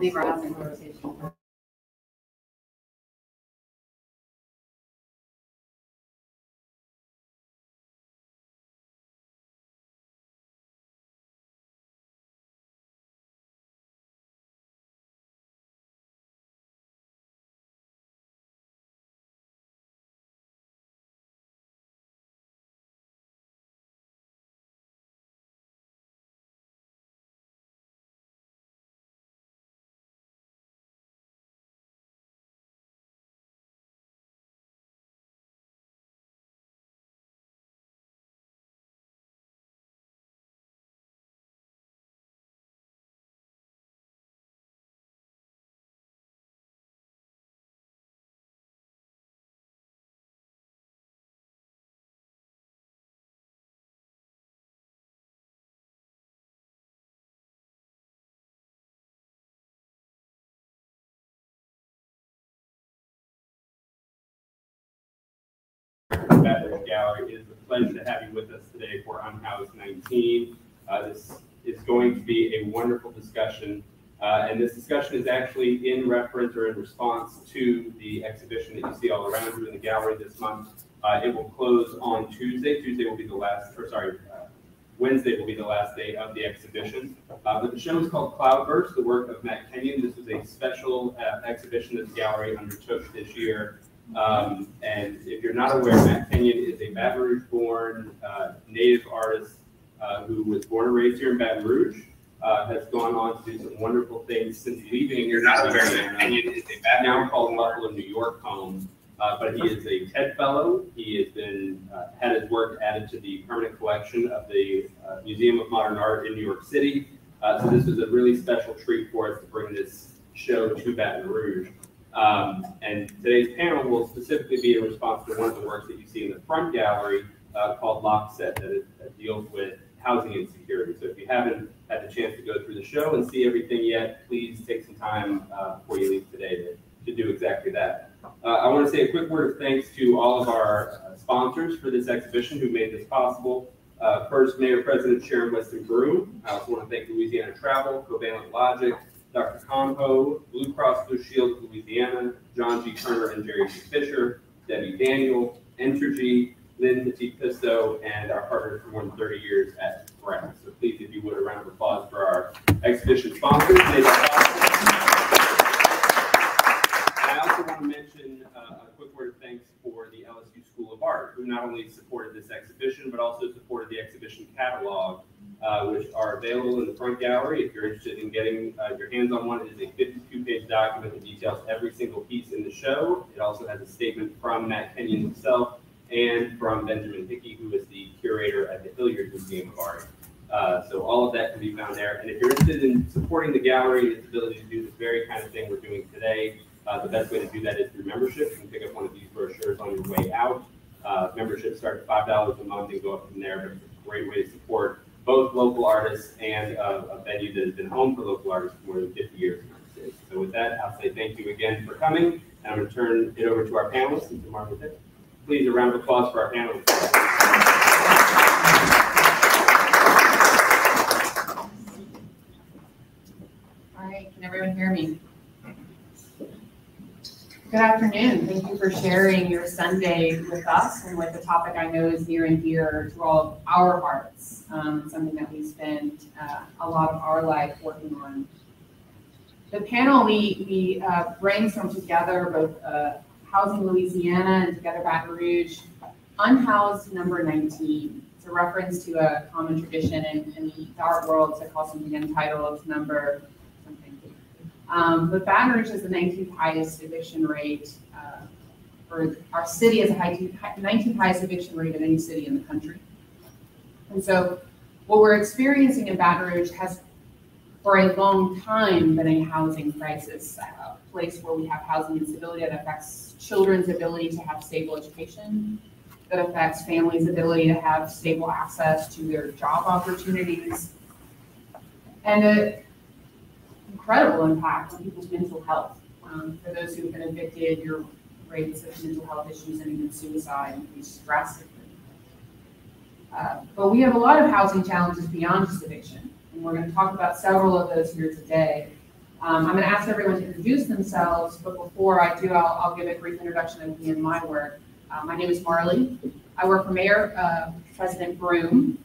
leave our housing conversation. Gallery. It is a pleasure to have you with us today for Unhoused 19. Uh, this is going to be a wonderful discussion. Uh, and this discussion is actually in reference or in response to the exhibition that you see all around you in the gallery this month. Uh, it will close on Tuesday. Tuesday will be the last, or sorry, uh, Wednesday will be the last day of the exhibition. Uh, the show is called Cloudburst, the work of Matt Kenyon. This was a special uh, exhibition that the gallery undertook this year um, and if you're not aware, Matt Kenyon is a Baton Rouge born uh, native artist uh, who was born and raised here in Baton Rouge. Uh, has gone on to do some wonderful things since leaving. You're not aware, Matt Kenyon is a Baton now called Buffalo, New York home. Uh, but he is a TED Fellow. He has been uh, had his work added to the permanent collection of the uh, Museum of Modern Art in New York City. Uh, so this was a really special treat for us to bring this show to Baton Rouge. Um, and today's panel will specifically be in response to one of the works that you see in the front gallery uh, called Lockset that, is, that deals with housing insecurity. So if you haven't had the chance to go through the show and see everything yet, please take some time uh, before you leave today to, to do exactly that. Uh, I want to say a quick word of thanks to all of our uh, sponsors for this exhibition who made this possible. Uh, first, Mayor President Sharon Weston Broome. I also want to thank Louisiana Travel, Covalent Logic, Dr. Compo, Blue Cross Blue Shield of Louisiana, John G. Turner and Jerry G. Fisher, Debbie Daniel, Entergy, Lynn Petit Pisto, and our partners for more than 30 years at Brad. So please, if you would, a round of applause for our exhibition sponsors. I also want to mention uh, a quick word of thanks for the LSU School of Art, who not only supported this exhibition, but also supported the exhibition catalog, uh, which are available in the front gallery. If you're interested in getting uh, your hands on one, it is a 52-page document that details every single piece in the show. It also has a statement from Matt Kenyon himself and from Benjamin Hickey, who is the curator at the Hilliard Museum of Art. Uh, so all of that can be found there. And if you're interested in supporting the gallery and its ability to do this very kind of thing we're doing today, uh, the best way to do that is through membership. You can pick up one of these brochures on your way out. Uh, memberships start at five dollars a month and go up from there. But it's a great way to support both local artists and uh, a venue that has been home for local artists for more than 50 years. So with that, I'll say thank you again for coming. And I'm going to turn it over to our panelists and to. Please, a round of applause for our panelists. All right, can everyone hear me? Good afternoon. Thank you for sharing your Sunday with us and with the topic I know is near and dear to all of our hearts. Um, something that we spend uh, a lot of our life working on. The panel, we, we uh, brainstormed together both uh, Housing Louisiana and Together Baton Rouge, Unhoused number 19. It's a reference to a common tradition in, in the art world to call something entitled number. Um, but Baton Rouge has the 19th highest eviction rate, uh, or our city has the 19th highest eviction rate of any city in the country. And so what we're experiencing in Baton Rouge has for a long time been a housing crisis, a place where we have housing instability that affects children's ability to have stable education, that affects families' ability to have stable access to their job opportunities, and a incredible impact on people's mental health. Um, for those who've been evicted, your rates of mental health issues and even suicide increase drastically. Uh, but we have a lot of housing challenges beyond just eviction, and we're going to talk about several of those here today. Um, I'm gonna ask everyone to introduce themselves, but before I do, I'll, I'll give a brief introduction of me and my work. Uh, my name is Marlee. I work for Mayor, uh, President Broome.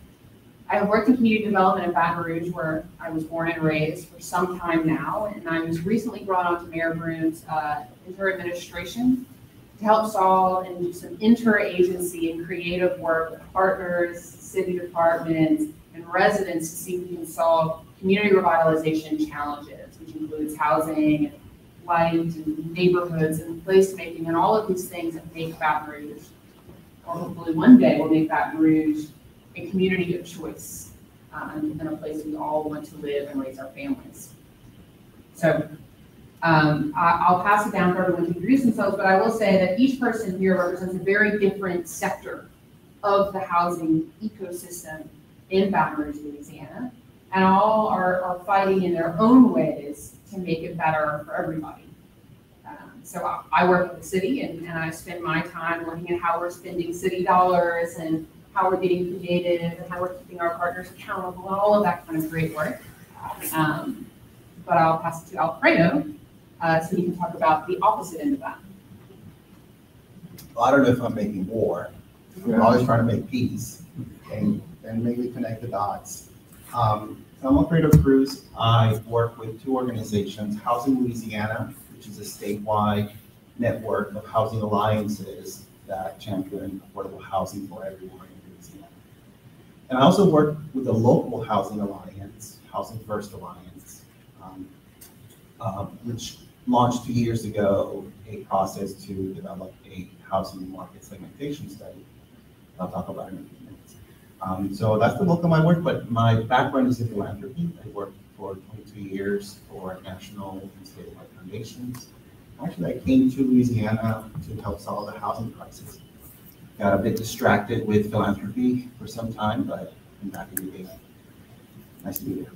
I have worked in community development in Baton Rouge, where I was born and raised for some time now, and I was recently brought on to Mayor Broome's, uh, inter-administration to help solve and do some interagency and creative work with partners, city departments, and residents to see if we can solve community revitalization challenges, which includes housing, and light, and neighborhoods, and placemaking, and all of these things that make Baton Rouge, or hopefully one day will make Baton Rouge a community of choice, um, and a place we all want to live and raise our families. So, um, I, I'll pass it down for everyone to introduce themselves, but I will say that each person here represents a very different sector of the housing ecosystem in Baton Rouge, Louisiana. And all are, are fighting in their own ways to make it better for everybody. Um, So I- work at the city and, and I spend my time looking at how we're spending city dollars and how we're getting creative and how we're keeping our partners accountable and all of that kind of great work. Um, But I'll pass it to Alfredo, uh, so he can talk about the opposite end of that. Well, I don't know if I'm making war. I'm always trying to make peace and, and maybe connect the dots. Um, I'm Alfredo Cruz. I work with two organizations, Housing Louisiana, which is a statewide network of housing alliances that champion affordable housing for everyone in Louisiana. And I also work with a local housing alliance, Housing First Alliance, um, uh, which launched two years ago a process to develop a housing market segmentation study. I'll talk about it in a few minutes. Um, so that's the bulk of my work, but my background is in philanthropy. I worked for 22 years for national and statewide foundations. Actually, I came to Louisiana to help solve the housing crisis. Got a bit distracted with philanthropy for some time, but I'm back in the game. Nice to be here.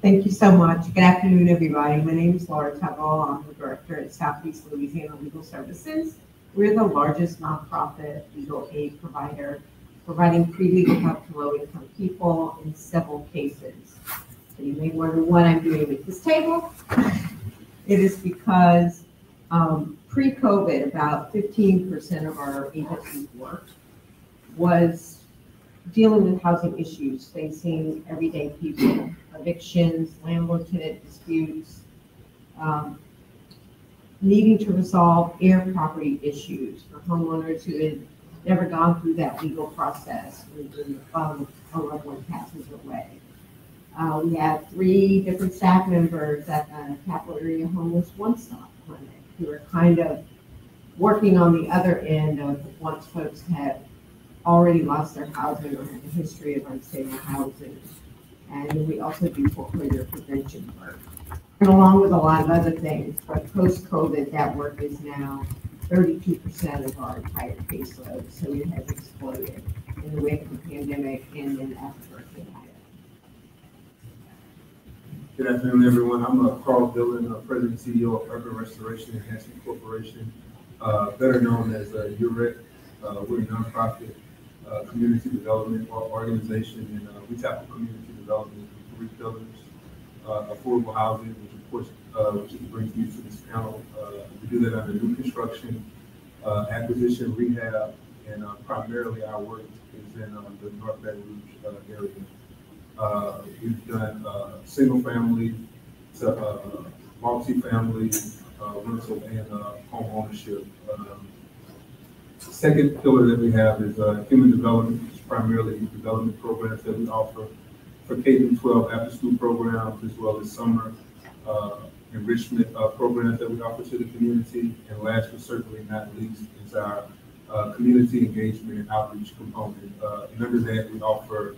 Thank you so much. Good afternoon, everybody. My name is Laura Tuggle. I'm the director at Southeast Louisiana Legal Services. We're the largest nonprofit legal aid provider, providing pre-legal help to low-income people in civil cases. So you may wonder what I'm doing at this table. It is because um, pre-COVID, about 15% of our agency's work was dealing with housing issues facing everyday people, evictions, landlord-tenant disputes, um, needing to resolve heir property issues for homeowners who had never gone through that legal process when um, a loved one passes away. Uh, we have three different staff members at the Capital Area Homeless One Stop Clinic who are kind of working on the other end of once folks have already lost their housing or have a history of unstable housing. And we also do foreclosure prevention work. And along with a lot of other things, but post-COVID, that work is now thirty-two percent of our entire caseload, so it has exploded in the wake of the pandemic and then after Ida. Good afternoon, everyone. I'm uh, Carl Dillon, uh, President and CEO of Urban Restoration Enhancement Corporation, uh, better known as uh, UREC. Uh, We're a nonprofit uh, community development organization, and uh, we tackle community development through three pillars. Affordable housing, which of course, which brings you to this panel. We do that under new construction, acquisition, rehab, and primarily our work is in the North Baton Rouge area. Uh, we've done, uh, single family to, uh, multifamily, uh, rental and, uh, home ownership. Um, Second pillar that we have is, uh, human development, which is primarily development programs that we offer for K through twelve after-school programs, as well as summer, enrichment, programs that we offer to the community. And last but certainly not least is our, community engagement and outreach component. And under that, we offer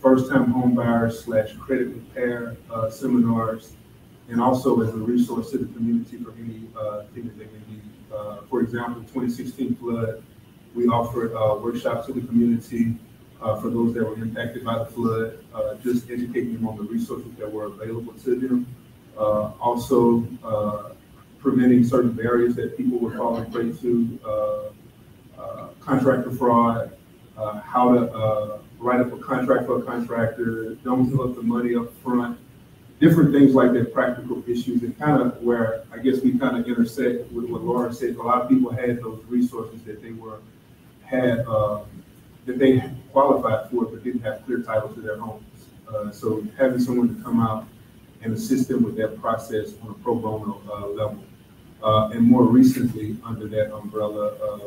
first-time home buyers slash credit repair uh, seminars, and also as a resource to the community for any uh, thing that they may need. Uh, For example, 2016 flood, we offered uh, workshops to the community uh, for those that were impacted by the flood, uh, just educating them on the resources that were available to them. Also, preventing certain barriers that people were falling prey to, contractor fraud, how to write up a contract for a contractor, don't give up the money up front, different things like that, practical issues, and kind of where I guess we kind of intersect with what Laura said. A lot of people had those resources that they were, had, uh, that they qualified for, but didn't have clear title to their homes. Uh, so having someone to come out and assist them with that process on a pro bono, uh, level. Uh, and more recently, under that umbrella, uh,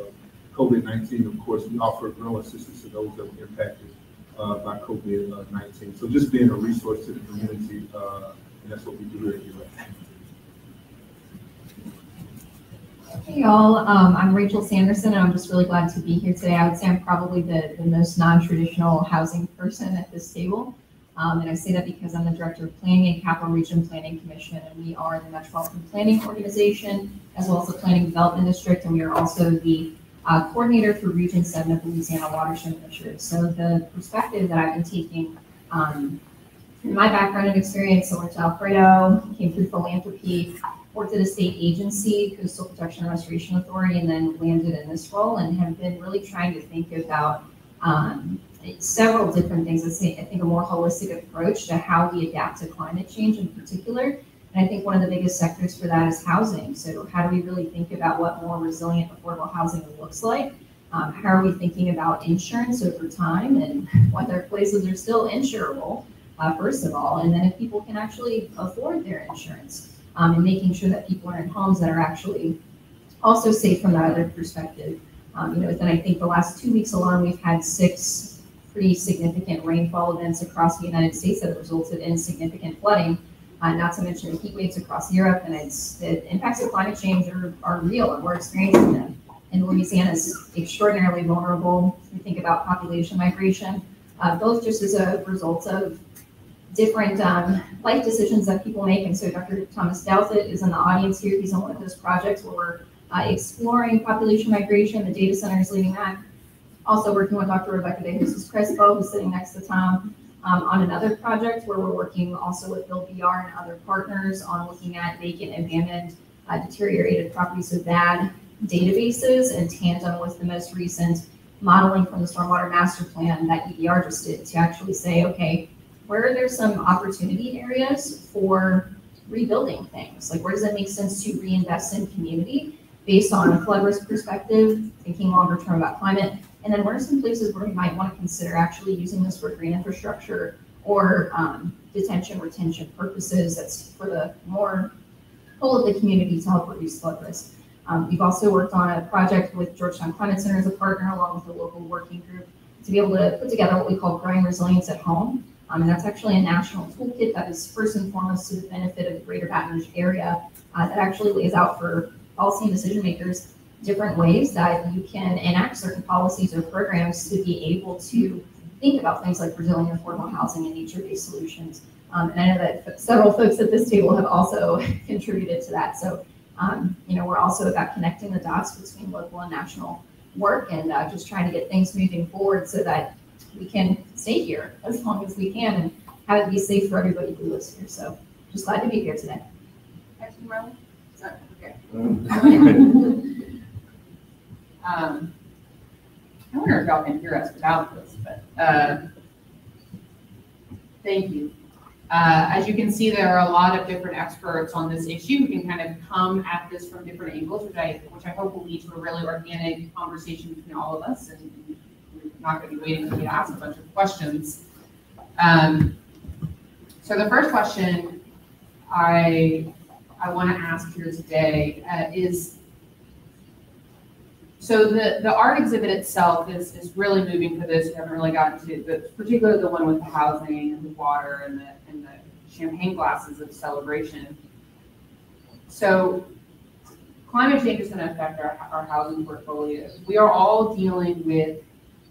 COVID-19, of course, we offered rental assistance to those that were impacted uh, by COVID-19. So just being a resource to the community, uh, and that's what we do here at UREC. Hey y'all, um, I'm Rachelle Sanderson, and I'm just really glad to be here today. I would say I'm probably the, the most non-traditional housing person at this table. Um, and I say that because I'm the Director of Planning and Capital Region Planning Commission, and we are the Metropolitan Planning Organization, as well as the Planning Development District, and we are also the uh, coordinator for Region Seven of Louisiana Watershed Initiative. So the perspective that I've been taking, um, in my background and experience, I went to Alfredo, came through philanthropy, worked at a state agency, Coastal Protection and Restoration Authority, and then landed in this role and have been really trying to think about um, several different things. I think a more holistic approach to how we adapt to climate change in particular. And I think one of the biggest sectors for that is housing. So how do we really think about what more resilient, affordable housing looks like? Um, how are we thinking about insurance over time and whether places are still insurable, uh, first of all, and then if people can actually afford their insurance um, and making sure that people are in homes that are actually also safe from that other perspective. Um, you know, then I think the last two weeks alone, we've had six pretty significant rainfall events across the United States that have resulted in significant flooding. Uh, not to mention the heat waves across Europe, and it's the impacts of climate change are, are real, and we're experiencing them. And Louisiana is extraordinarily vulnerable. We think about population migration, uh, both just as a result of different um, life decisions that people make. And so Dr. Thomas Douthat is in the audience here. He's on one of those projects where we're uh, exploring population migration. The data center is leading that. Also working with Dr. Rebecca Jesus Crespo, who's sitting next to Tom, um, on another project where we're working also with Build BR and other partners on looking at vacant, abandoned, uh, deteriorated properties with bad databases in tandem with the most recent modeling from the Stormwater Master Plan that EDR just did to actually say, okay, where are there some opportunity areas for rebuilding things? Like where does it make sense to reinvest in community based on a flood risk perspective, thinking longer term about climate? And then what are some places where we might want to consider actually using this for green infrastructure or um, detention retention purposes? That's for the more whole of the community to help reduce flood risk. Um, we've also worked on a project with Georgetown Climate Center as a partner, along with a local working group, to be able to put together what we call growing resilience at home. Um, and that's actually a national toolkit that is first and foremost to the benefit of the greater Baton Rouge area uh, that actually lays out for policy and decision makers different ways that you can enact certain policies or programs to be able to think about things like resilient affordable housing and nature-based solutions. Um, and I know that several folks at this table have also contributed to that. So, um, you know, we're also about connecting the dots between local and national work and uh, just trying to get things moving forward so that we can stay here as long as we can and have it be safe for everybody who lives here. So just glad to be here today. Actually, Marlon? Is that- okay. Um, I wonder if y'all can hear us without this, but, uh, thank you. Uh, as you can see, there are a lot of different experts on this issue who can kind of come at this from different angles, which I, which I hope will lead to a really organic conversation between all of us, and we're not gonna be waiting for you to ask a bunch of questions. Um, so the first question I, I want to ask here today uh, is, so the, the art exhibit itself is, is really moving for those who haven't really gotten to, it, but particularly the one with the housing and the water and the, and the champagne glasses of celebration. So climate change is going to affect our, our housing portfolio. We are all dealing with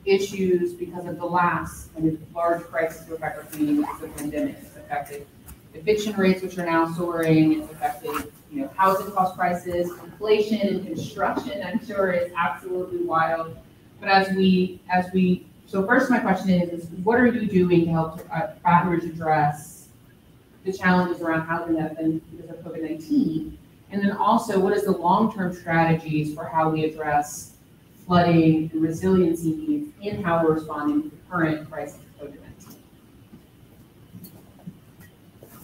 issues because of the last kind of large crisis to affect our community, which is the pandemic. It's affected eviction rates, which are now soaring. It's affected, you know, housing cost prices, inflation and construction, I'm sure is absolutely wild. But as we, as we, so first my question is, is what are you doing to help uh, Baton Rouge address the challenges around housing that have been because of COVID-19? And then also, what is the long-term strategies for how we address flooding and resiliency needs in how we're responding to the current crisis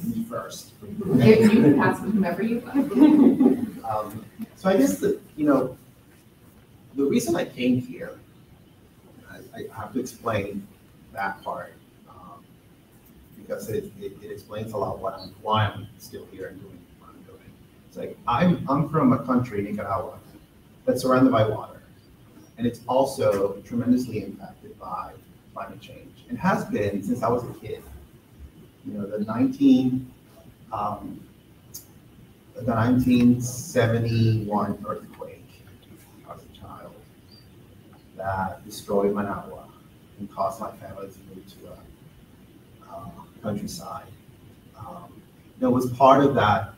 COVID-19? first. You you can pass it whomever you like. Um, So I guess that, you know, the reason I came here, I, I have to explain that part. um, Because it, it, it explains a lot what I'm, why I'm still here and doing what I'm doing. It's like, I'm, I'm from a country, Nicaragua, that's surrounded by water. And it's also tremendously impacted by climate change, and has been since I was a kid. You know, the nineteen, um, the 1971 earthquake, a child, that destroyed Managua and caused my family to move to a uh, countryside. Um, There was part of that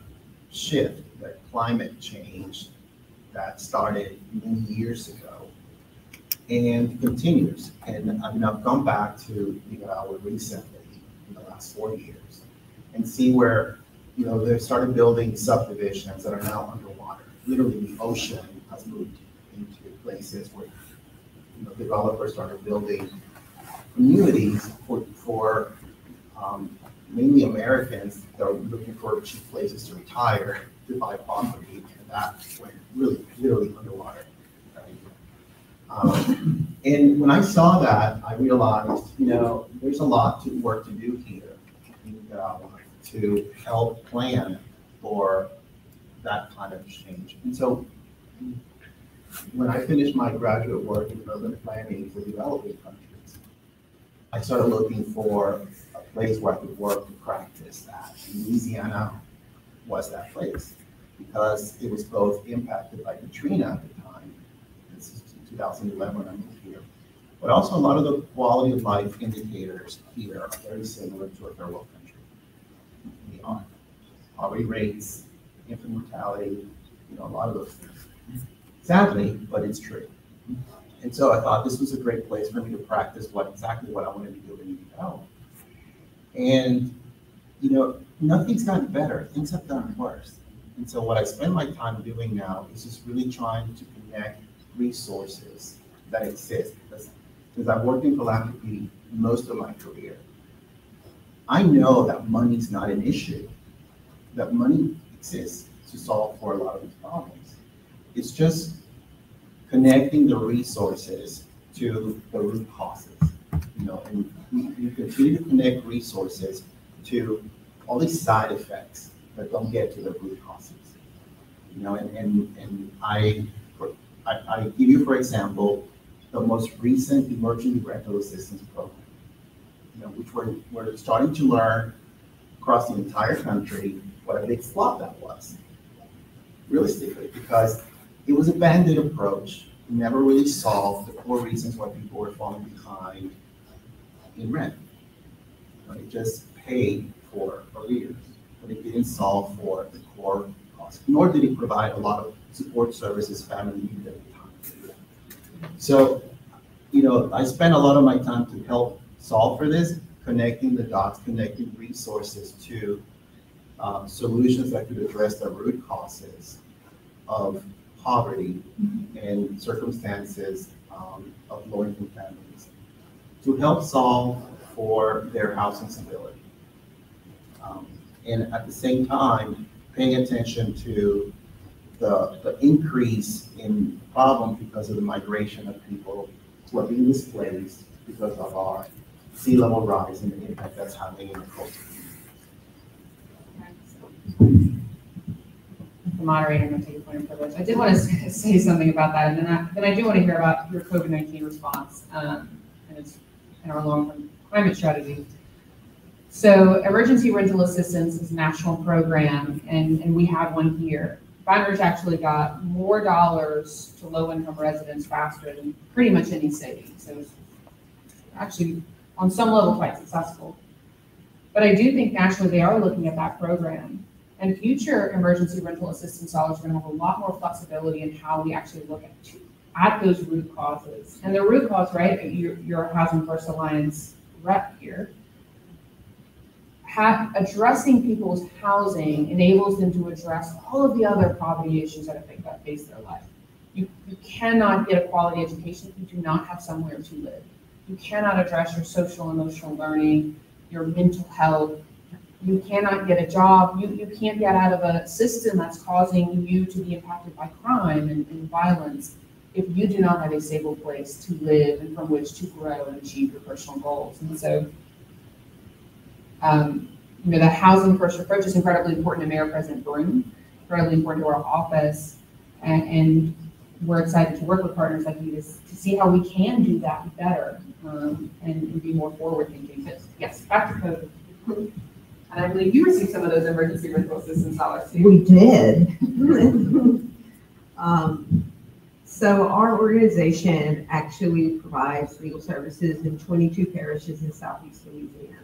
shift, that climate change that started many years ago and continues. And I mean, I've gone back to Nicaragua recently, in the last four years, and see where you know, they started building subdivisions that are now underwater. Literally, the ocean has moved into places where, you know, developers started building communities for, for, um, mainly Americans that are looking for cheap places to retire, to buy property, and that went really, literally underwater. right? Um, and when I saw that, I realized, you know, there's a lot to work to do here Nicaragua to help plan for that kind of change. And so when I finished my graduate work in urban planning for developing countries, I started looking for a place where I could work to practice that. And Louisiana was that place because it was both impacted by Katrina at the time, this is 2011 when I moved here, but also a lot of the quality of life indicators here are very similar to a third world country are. Poverty rates, infant mortality, you know, a lot of those things. Sadly, but it's true. And so I thought this was a great place for me to practice what exactly what I wanted to do in Nicaragua. And, you know, nothing's gotten better. Things have gotten worse. And so what I spend my time doing now is just really trying to connect resources that exist. Because, I've worked in philanthropy most of my career. I know that money's not an issue, that money exists to solve for a lot of these problems. It's just connecting the resources to the root causes, you know, and we, we continue to connect resources to all these side effects that don't get to the root causes. You know, and, and, and I, I, I give you, for example, the most recent emergency rental assistance program you know, which we're, we're starting to learn across the entire country what a big flop that was, realistically, because it was a band-aid approach, never really solved the core reasons why people were falling behind in rent. Know, It just paid for arrears, but it didn't solve for the core cost, nor did it provide a lot of support services family time. So, you know, I spend a lot of my time to help solve for this, connecting the dots, connecting resources to um, solutions that could address the root causes of poverty and circumstances um, of low-income families to help solve for their housing stability. Um, and at the same time, paying attention to the, the increase in problems because of the migration of people who are being displaced because of our sea level rise and the impact that's having in the coastal The moderator, I'm gonna take a point of privilege. I did want to say something about that, and then I, then I do want to hear about your COVID-19 response, um, and it's, and our long-term climate strategy. So emergency rental assistance is a national program, and, and we have one here. Baton actually got more dollars to low-income residents faster than pretty much any city, so it's actually, on some level, quite successful. But I do think nationally, they are looking at that program. And future emergency rental assistance dollars are gonna have a lot more flexibility in how we actually look at, at those root causes. And the root cause, right, your, your Housing First Alliance rep here, have, addressing people's housing enables them to address all of the other poverty issues that affect, that face their life. You, you cannot get a quality education if you do not have somewhere to live. You cannot address your social emotional learning, your mental health, you cannot get a job, you, you can't get out of a system that's causing you to be impacted by crime and, and violence if you do not have a stable place to live and from which to grow and achieve your personal goals. And so, um, you know, the housing first approach is incredibly important to Mayor President Broome, incredibly important to our office. And, and we're excited to work with partners like you to, to see how we can do that better um, and, and be more forward thinking. But yes, back to code. And I believe you received some of those emergency rental assistance dollars too. We did. Um, So our organization actually provides legal services in 22 parishes in southeast Louisiana.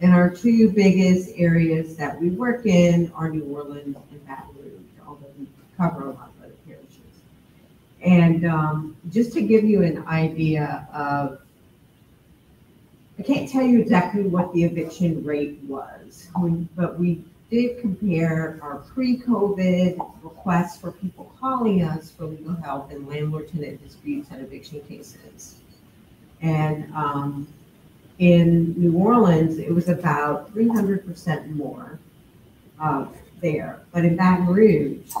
And our two biggest areas that we work in are New Orleans and Baton Rouge, although we cover a lot of other parishes. And um, just to give you an idea of, I can't tell you exactly what the eviction rate was, but we did compare our pre-COVID requests for people calling us for legal help in landlord-tenant disputes and eviction cases. And um, in New Orleans, it was about three hundred percent more uh, there. But in Baton Rouge,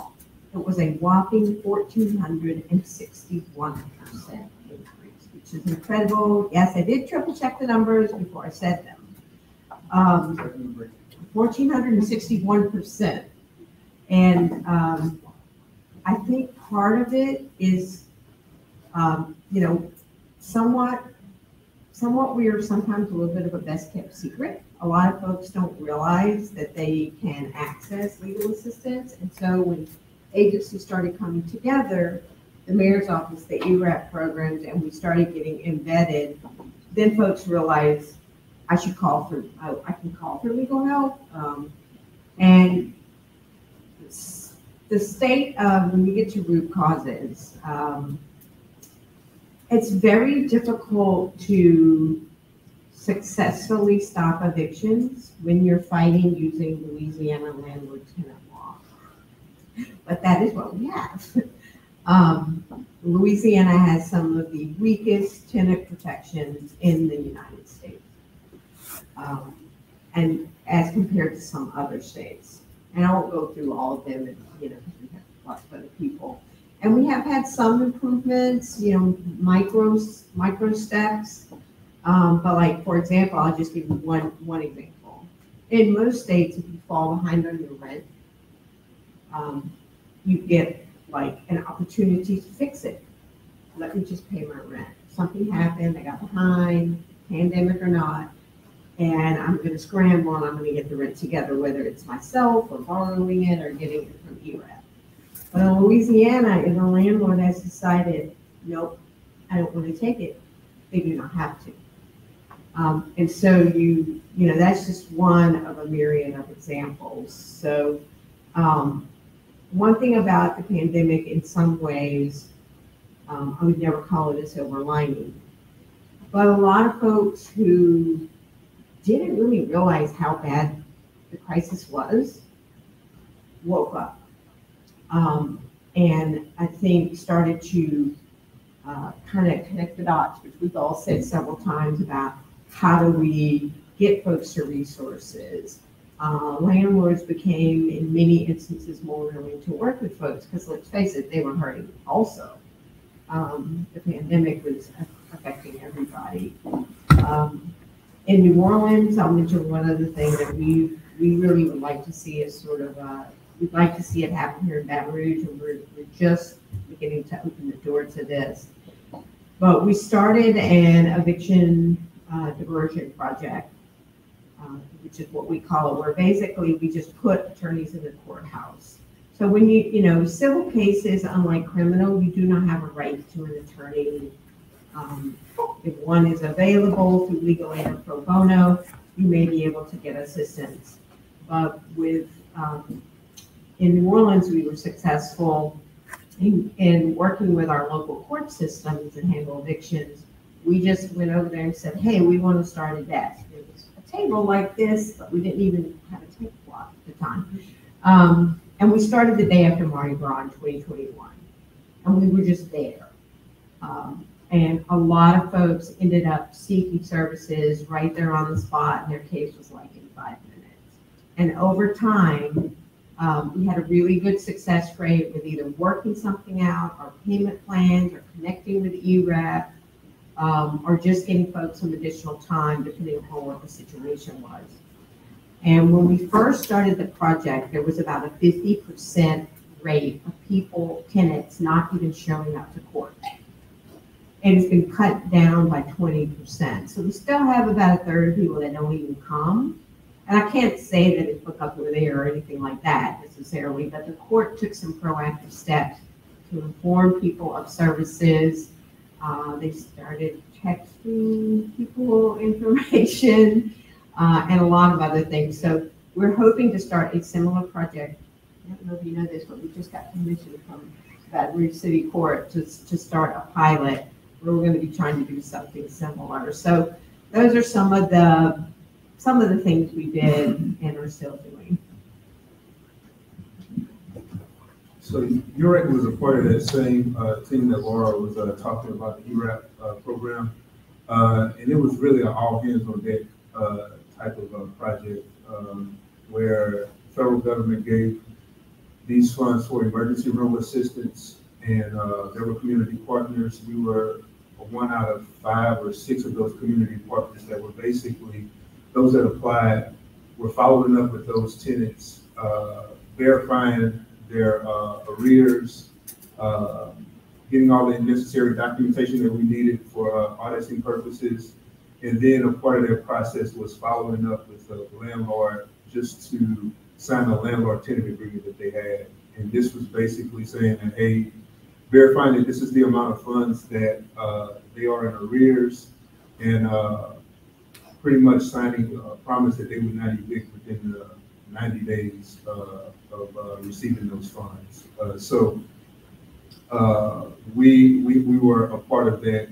it was a whopping fourteen hundred and sixty-one percent increase, which is incredible. Yes, I did triple check the numbers before I said them. Um, fourteen hundred and sixty-one percent. And, um, I think part of it is, um, you know, somewhat, somewhat we are sometimes a little bit of a best kept secret. A lot of folks don't realize that they can access legal assistance. And so when agencies started coming together, the mayor's office, the ERAP programs, and we started getting embedded, then folks realized I should call for, I, I can call for legal help. Um, and the state of, when you get to root causes, um, it's very difficult to successfully stop evictions when you're fighting using Louisiana landlord tenant law. But that is what we have. Um, Louisiana has some of the weakest tenant protections in the United States um, and as compared to some other states. And I won't go through all of them, and, you know, because we have lots of other people. And we have had some improvements, you know, micro, micro steps. Um, but like, for example, I'll just give you one, one example. In most states, if you fall behind on your rent, um, you get like an opportunity to fix it. Let me just pay my rent. Something happened, I got behind, pandemic or not, and I'm gonna scramble and I'm gonna get the rent together, whether it's myself or borrowing it or getting it from E ERAP. But in Louisiana, if a landlord has decided, nope, I don't wanna take it, they do not have to. Um, and so you, you know, that's just one of a myriad of examples. So, um, one thing about the pandemic in some ways, um, I would never call it a silver lining. But a lot of folks who didn't really realize how bad the crisis was woke up. Um, and I think started to uh, kind of connect the dots, which we've all said several times about how do we get folks to resources. Uh, landlords became, in many instances, more willing to work with folks because let's face it, they were hurting also. Um, the pandemic was affecting everybody. Um, in New Orleans, I'll mention one other thing that we, we really would like to see is sort of, uh, we'd like to see it happen here in Baton Rouge, and we're, we're just beginning to open the door to this. But we started an eviction uh, diversion project, uh, which is what we call it, where basically we just put attorneys in the courthouse. So when you, you know, civil cases, unlike criminal, you do not have a right to an attorney. Um, If one is available through legal aid or pro bono, you may be able to get assistance. But with, um, in New Orleans, we were successful in, in working with our local court systems and handle evictions. We just went over there and said, hey, we want to start a desk. It was a table like this, but we didn't even have a tablecloth at the time. Um, and we started the day after Mardi Gras in 2021. And we were just there. Um, and a lot of folks ended up seeking services right there on the spot, and their case was like in five minutes. And over time, um, we had a really good success rate with either working something out, or payment plans, or connecting with ERAP, um, or just getting folks some additional time depending upon what the situation was. And when we first started the project, there was about a fifty percent rate of people, tenants, not even showing up to court. And It has been cut down by twenty percent. So we still have about a third of people that don't even come. And I can't say that it look up over there or anything like that necessarily, but the court took some proactive steps to inform people of services. Uh, they started texting people information, uh, and a lot of other things. So we're hoping to start a similar project. I don't know if you know this, but we just got permission from Baton Rouge City Court to, to start a pilot where we're gonna be trying to do something similar. So those are some of the, some of the things we did and are still doing. So UREC was a part of that same, uh, team that Laura was, uh, talking about, the ERAP, uh, program. Uh, and it was really an all hands on deck, uh, type of, uh, project, um, where federal government gave these funds for emergency room assistance, and, there were community partners. We were one out of five or six of those community partners that were basically, those that applied were following up with those tenants, uh, verifying their uh, arrears, uh, getting all the necessary documentation that we needed for uh, auditing purposes. And then a part of their process was following up with the landlord just to sign a landlord tenant agreement that they had. And this was basically saying that, hey, verifying that this is the amount of funds that uh, they are in arrears and uh, pretty much signing a promise that they would not evict within the 90 days uh, of uh, receiving those funds. Uh, So uh, we, we, we were a part of that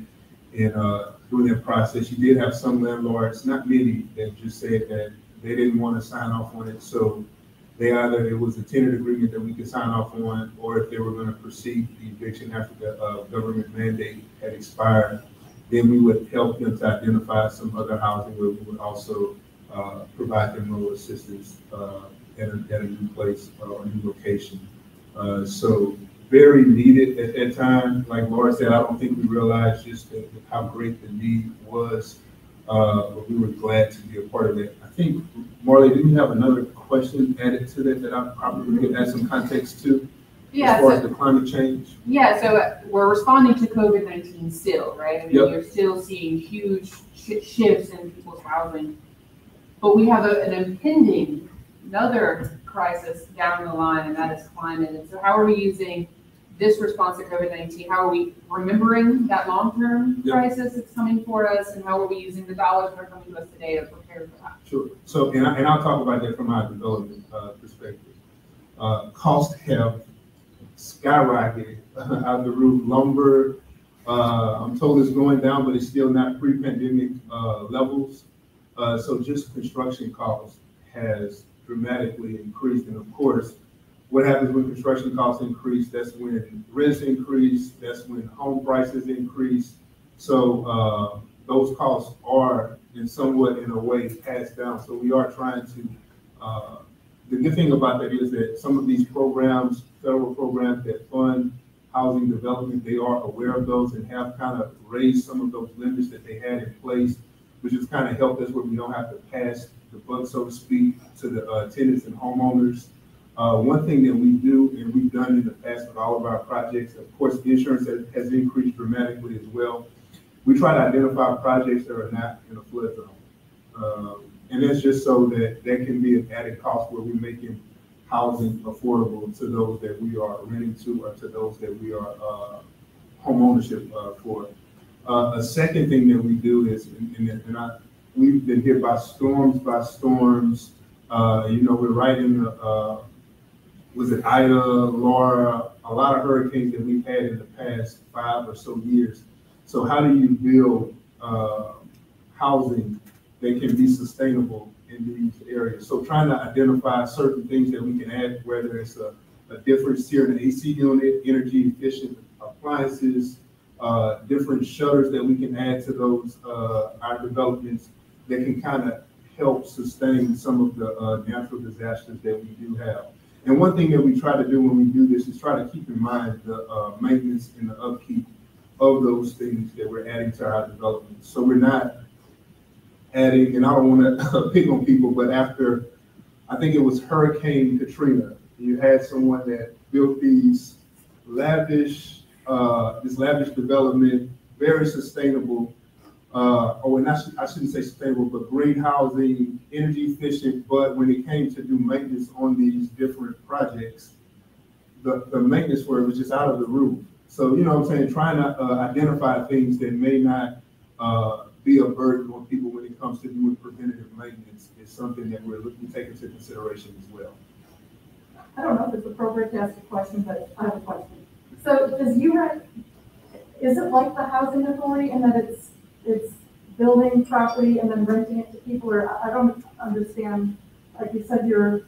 in uh, doing that process. You did have some landlords, not many, that just said that they didn't want to sign off on it. So they either, it was a tenant agreement that we could sign off on, or if they were going to proceed the eviction after the uh, government mandate had expired, then we would help them to identify some other housing where we would also uh, provide them rental assistance uh, at a, at a new place or a new location. Uh, So very needed at that time. Like Laura said, I don't think we realized just the- how great the need was. uh, But we were glad to be a part of it. I think, Marlee, didn't you have another question added to that that I probably could add some context to? Yeah, As far so- as the climate change? Yeah, so we're responding to COVID nineteen still, right? I mean, Yep. you're still seeing huge shi- shifts in people's housing. But we have a- an impending, another crisis down the line, and that is climate. And so how are we using this response to COVID nineteen? How are we remembering that long-term Yep. crisis that's coming for us? And how are we using the dollars that are coming to us today to prepare for that? Sure. So, and I, and I'll talk about that from our development, uh, perspective. Uh, costs have skyrocketed out of the roof. Lumber, uh, I'm told it's going down, but it's still not pre-pandemic, uh, levels. Uh, so just construction costs has dramatically increased. And of course, what happens when construction costs increase? That's when rents increase, that's when home prices increase. So, uh, those costs are in somewhat in a way passed down. So we are trying to, uh, the good thing about that is that some of these programs, federal programs that fund housing development, they are aware of those and have kind of raised some of those limits that they had in place, which has kind of helped us where we don't have to pass the buck, so to speak, to the uh, tenants and homeowners. Uh, one thing that we do, and we've done in the past with all of our projects, of course, insurance has, has increased dramatically as well. We try to identify projects that are not in a flood zone. Um, and that's just so that that can be an added cost where we're making housing affordable to those that we are renting to or to those that we are, uh, homeownership, uh, for. Uh, a second thing that we do is, and, and- and I, we've been hit by storms, by storms. Uh, you know, we're right in the, uh, was it Ida, Laura, a lot of hurricanes that we've had in the past five or so years. So how do you build, uh, housing that can be sustainable in these areas? So trying to identify certain things that we can add, whether it's a, a difference here in the AC unit, energy efficient appliances, uh, different shutters that we can add to those, uh, our developments that can kind of help sustain some of the, uh, natural disasters that we do have. And one thing that we try to do when we do this is try to keep in mind the, uh, maintenance and the upkeep of those things that we're adding to our development. So we're not adding, and I don't wanna pick on people, but after, I think it was Hurricane Katrina, you had someone that built these lavish, uh, this lavish development, very sustainable, uh, or not, I shouldn't say sustainable, but green housing, energy efficient, but when it came to do maintenance on these different projects, the, the maintenance for it was just out of the roof. So, you know what I'm saying, trying to, uh, identify things that may not, uh, be a burden on people when it comes to doing preventative maintenance is something that we're looking, to take into consideration as well. I don't know if it's appropriate to ask a question, but I have a question. So does UREC, is it like the housing authority in that it's, it's building property and then renting it to people, or I don't understand, like you said, you're,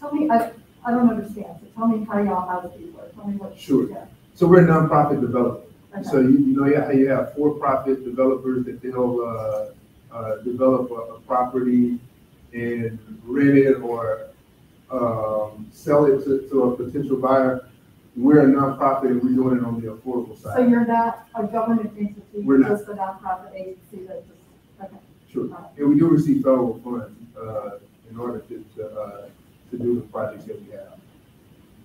tell me, I, I don't understand, so tell me how y'all house people, or tell me what. Sure. So we're a nonprofit developer. Okay. So you, you know, you have, you have for-profit developers that they'll, uh, uh, develop a, a property and rent it or, um, sell it to, to a potential buyer. We're a nonprofit and we're doing it on the affordable side. So you're not a government entity, We're not. just a nonprofit agency that just, okay. Sure. And we do receive federal funds, uh, in order to, to, uh, to do the projects that we have.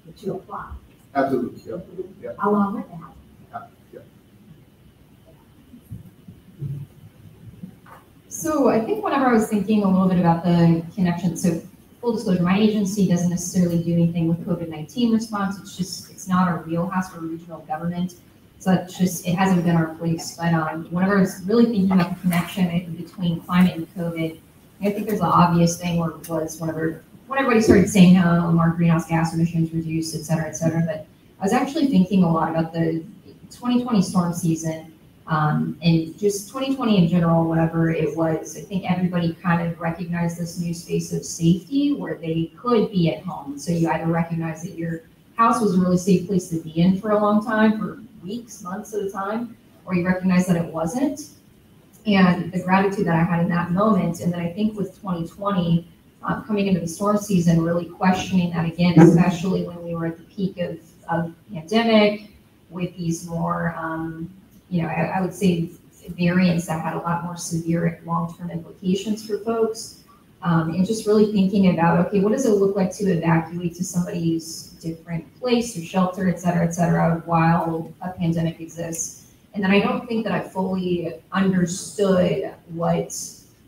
But you apply Absolutely, yep, yep. along with the house. So I think whenever I was thinking a little bit about the connection, so full disclosure, my agency doesn't necessarily do anything with COVID-19 response. It's just, it's not our wheelhouse for regional government. So it's just, it hasn't been our place. But um, whenever I was really thinking about the connection between climate and COVID, I think there's an obvious thing where it was whenever, when everybody started saying how our greenhouse gas emissions reduced, et cetera, et cetera. But I was actually thinking a lot about the 2020 storm season um, and just 2020 in general, whatever it was, I think everybody kind of recognized this new space of safety where they could be at home. So you either recognize that your house was a really safe place to be in for a long time, for weeks, months at a time, or you recognize that it wasn't. And the gratitude that I had in that moment, and then I think with 2020, uh, coming into the storm season, really questioning that again, especially when we were at the peak of, of pandemic with these more, um, you know, I, I would say variants that had a lot more severe long-term implications for folks. Um, and just really thinking about, okay, what does it look like to evacuate to somebody's different place or shelter, et cetera, et cetera, while a pandemic exists? And then I don't think that I fully understood what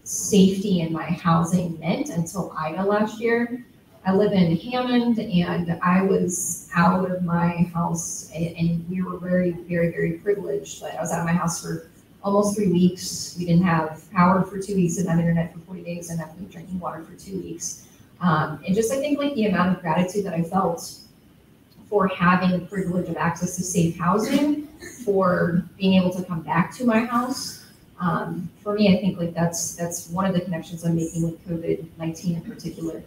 safety in my housing meant until Ida last year. I live in Hammond and I was out of my house and, and we were very, very, very privileged. But I was out of my house for almost three weeks. We didn't have power for two weeks and have internet for 40 days and have been drinking water for two weeks. Um, and just I think like the amount of gratitude that I felt for having the privilege of access to safe housing, for being able to come back to my house. Um, for me, I think like that's that's one of the connections I'm making with COVID-19 in particular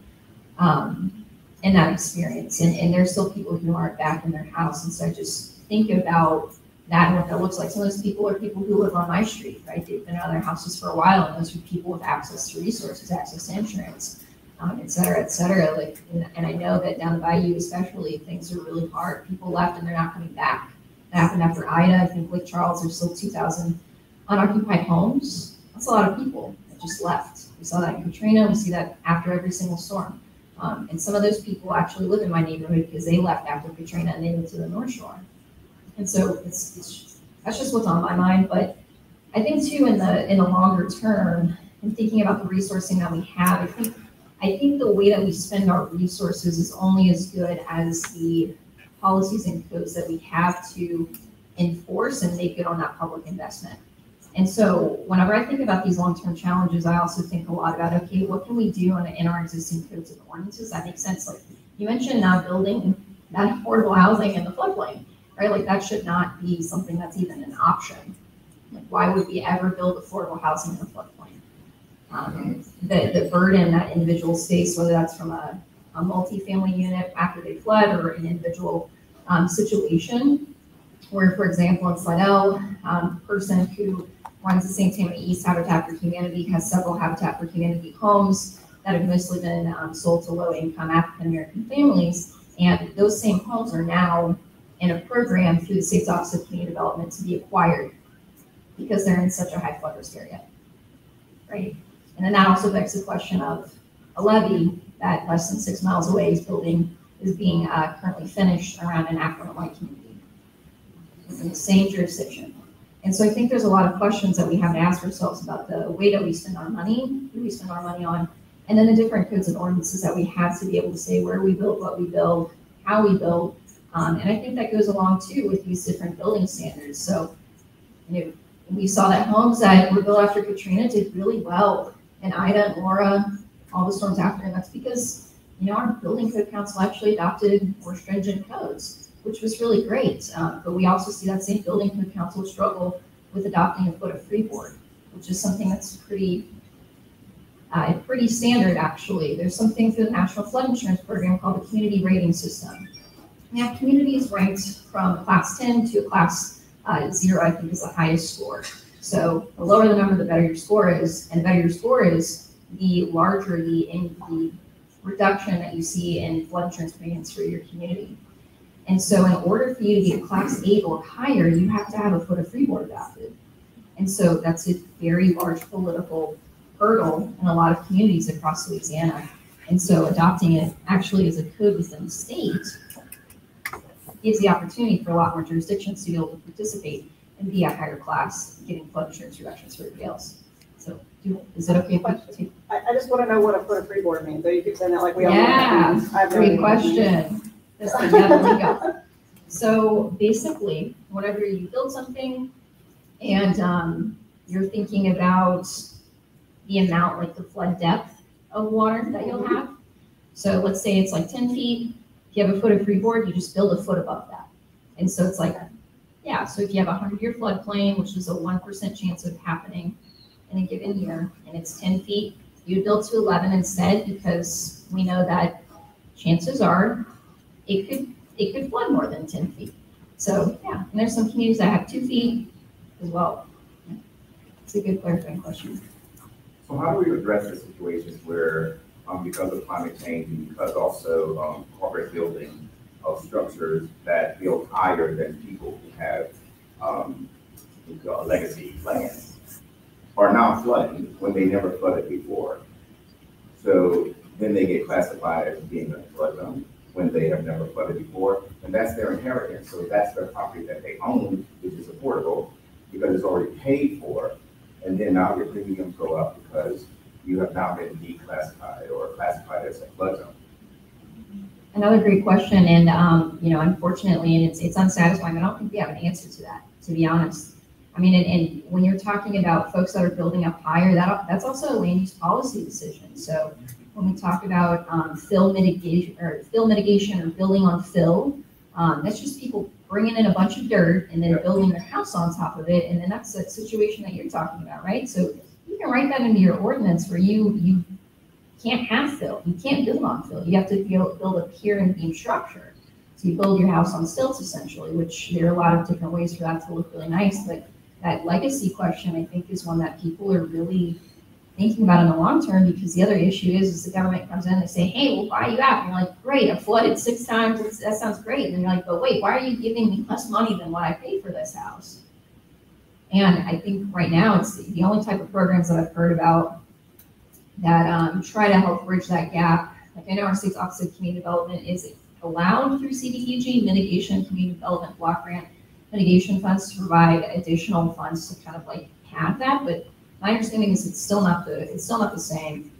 um, in that experience. And, and there's still people who aren't back in their house. And so I just think about that and what that looks like. Some of those people are people who live on my street, right? They've been out of their houses for a while, and those are people with access to resources, access to insurance, um, et cetera, et cetera. Like, and, and I know that down the bayou, especially, things are really hard. People left and they're not coming back. That happened after Ida. I think Lake Charles, there's still 2,000 unoccupied homes. That's a lot of people that just left. We saw that in Katrina. We see that after every single storm. Um, and some of those people actually live in my neighborhood because they left after Katrina and they moved to the North Shore. And so it's, it's that's just what's on my mind. But I think too in the in the longer term, and thinking about the resourcing that we have, I think I think the way that we spend our resources is only as good as the policies and codes that we have to enforce and make good on that public investment. And so whenever I think about these long-term challenges, I also think a lot about, okay, what can we do in, in our existing codes and ordinances that make sense? Like you mentioned now building that affordable housing in the floodplain, right? Like that should not be something that's even an option. Like why would we ever build affordable housing in the floodplain? Um, the, the burden that individuals face, whether that's from a, a multifamily unit after they fled or an individual um, situation, where, for example, in Slidell, um, person who runs the St. Tammany East Habitat for Humanity, has several Habitat for Humanity homes that have mostly been um, sold to low-income African-American families. And those same homes are now in a program through the state's Office of Community Development to be acquired because they're in such a high flood risk area. Right? And then that also begs the question of a levee that less than six miles away is building, is being uh, currently finished around an affluent white community. It's in the same jurisdiction. And so I think there's a lot of questions that we have to ask ourselves about the way that we spend our money, who we spend our money on, and then the different codes and ordinances that we have to be able to say where we build, what we build, how we build. Um, and I think that goes along too with these different building standards. So, you know, we saw that homes that were built after Katrina did really well. And Ida and Laura, all the storms after, and that's because, you know, our building code council actually adopted more stringent codes, which was really great. Um, but we also see that same building code council struggle with adopting a foot of freeboard, which is something that's pretty, uh, pretty standard actually. There's something through the National Flood Insurance Program called the Community Rating System. We have communities ranked from class ten to class uh, zero, I think is the highest score. So the lower the number, the better your score is, and the better your score is, the larger the, the reduction that you see in flood insurance premiums for your community. And so in order for you to get a class eight or higher, you have to have a foot of freeboard adopted. And so that's a very large political hurdle in a lot of communities across Louisiana. And so adopting it actually as a code within the state gives the opportunity for a lot more jurisdictions to be able to participate and be a higher class, getting flood insurance reductions for everybody else. So do, is it okay if I? I, just want to know what a foot of freeboard means, so you keep saying that like we all. Yeah, that means. I have no Great question. This is yeah, there you. So basically, whenever you build something and um, you're thinking about the amount, like the flood depth of water that you'll have. So let's say it's like ten feet, if you have a foot of freeboard, you just build a foot above that. And so it's like, yeah, so if you have a hundred year floodplain, which is a one percent chance of happening in a given year, and it's ten feet, you build to eleven instead, because we know that chances are it could, it could flood more than ten feet. So, yeah, and there's some communities that have two feet as well. It's a good clarifying question. So how do we address the situations where, um, because of climate change and because also, um, corporate building of structures that build higher than people who have, um, legacy lands are now flooding when they never flooded before? So then they get classified as being a flood zone when they have never flooded before, and that's their inheritance, so that's their property that they own, which is affordable because it's already paid for, and then now your premiums go up because you have now been declassified or classified as a flood zone. Another great question, and, um, you know, unfortunately, and it's, it's unsatisfying, I don't think we have an answer to that, to be honest. I mean, and, and when you're talking about folks that are building up higher, that, that's also a land use policy decision. So when we talk about, um, fill mitigation, or fill mitigation or building on fill, um, that's just people bringing in a bunch of dirt and then Yeah. building their house on top of it, and then that's the situation that you're talking about, right? So you can write that into your ordinance where you, you can't have fill, you can't build on fill, you have to build, build a pier and beam structure. So you build your house on stilts essentially, which there are a lot of different ways for that to look really nice, but that legacy question, I think, is one that people are really thinking about in the long term, because the other issue is, is the government comes in, and they say, hey, we'll buy you out, and you're like, great, I flooded six times, that sounds great, and then you're like, but wait, why are you giving me less money than what I paid for this house? And I think right now, it's the- the only type of programs that I've heard about that um, try to help bridge that gap. Like I know our state's Office of Community Development is allowed through CDBG mitigation, community development block grant mitigation funds to provide additional funds to kind of like have that, but my understanding is it's still not the, it's still not the same.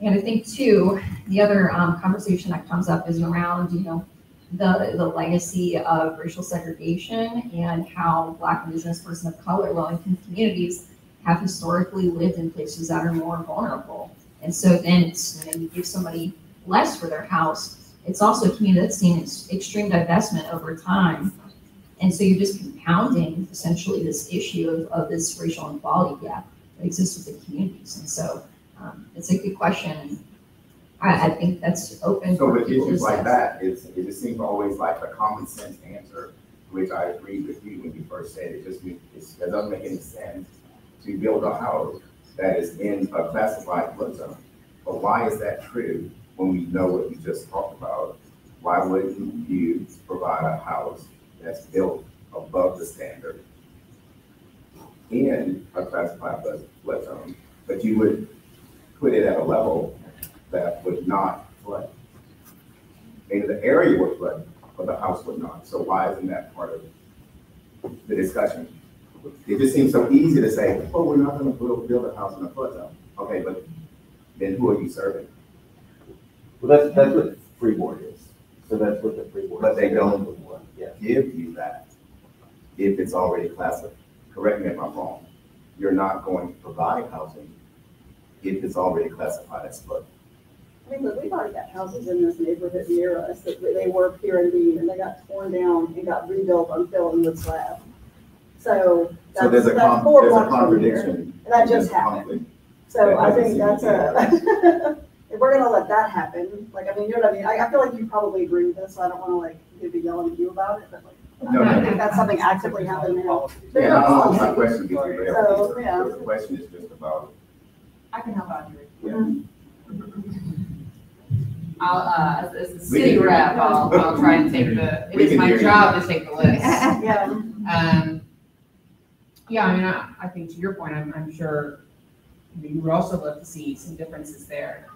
And I think too, the other um, conversation that comes up is around, you know, the, the legacy of racial segregation and how Black Indigenous person of color, low-income communities have historically lived in places that are more vulnerable. And so then it's, you know, you give somebody less for their house, it's also a community that's seen extreme divestment over time. And so you're just compounding essentially this issue of, of this racial inequality gap that exists within communities. And so um, it's a good question. and I, I think that's open So with issues like that, it's, it just seems always like a common sense answer, which I agree with you when you first said it, just, it doesn't make any sense to build a house that is in a classified flood zone. But why is that true when we know what we just talked about? Why wouldn't you provide a house that's built above the standard in a classified flood, zone, um, but you would put it at a level that would not flood? Maybe the area would flood, but the house would not. So why isn't that part of the discussion? It just seems so easy to say, oh, we're not gonna build, build a house in a flood zone. Okay, but then who are you serving? Well, that's, that's what freeboard is. So that's what the freeboard. But they don't- Yeah. Give you that if it's already classified. Correct me if I'm wrong. You're not going to provide housing if it's already classified as flood. I mean, look, we've already got houses in this neighborhood near us that they were Pier and Beam, and they got torn down and got rebuilt on fill and wood slab. So So that's, there's a, that's there's a blocks from here. contradiction. And that just happened. conflict. So I think that's a, if we're gonna let that happen, like, I mean, you know what I mean? I, I feel like you probably agree with this, so I don't wanna like, be yelling at you about it, but like, No, I no. think that's something actively happening now. Yeah, I don't know if my question gets you So, there. yeah. The question is just about, I can help out here. yeah. I'll, uh, as, as the We city can rep, I'll, I'll try and take the, it We is can my hear you. job to take the list. Yeah, Um, yeah, I mean, I, I think to your point, I'm, I'm sure you would also love to see some differences there.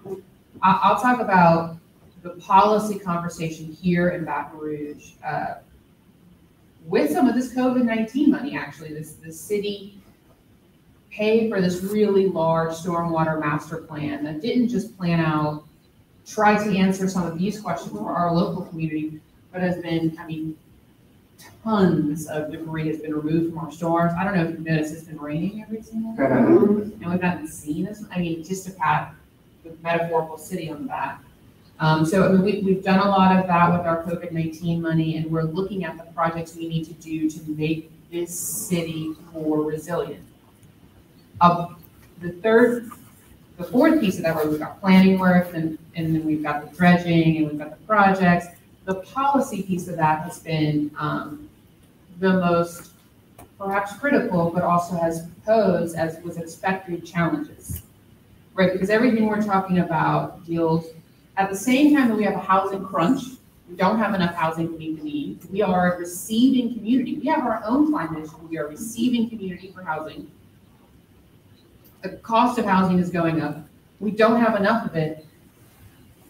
I, I'll talk about the policy conversation here in Baton Rouge, uh, with some of this COVID-19 money, actually, this, the city paid for this really large stormwater master plan that didn't just plan out, try to answer some of these questions for our local community, but has been, I mean, tons of debris has been removed from our storms. I don't know if you've noticed, it's been raining every single day. Uh-huh. And we haven't seen this, I mean, just to pat the metaphorical city on the back. Um, so, I mean, we, we've done a lot of that with our COVID-19 money, and we're looking at the projects we need to do to make this city more resilient. Uh, the third, the fourth piece of that, where we've got planning work, and, and then we've got the dredging, and we've got the projects. The policy piece of that has been, um, the most perhaps critical, but also has posed, as was expected, challenges. Right, because everything we're talking about deals, at the same time that we have a housing crunch, we don't have enough housing to meet the need. We are a receiving community. We have our own climate issue. We are receiving community for housing. The cost of housing is going up. We don't have enough of it.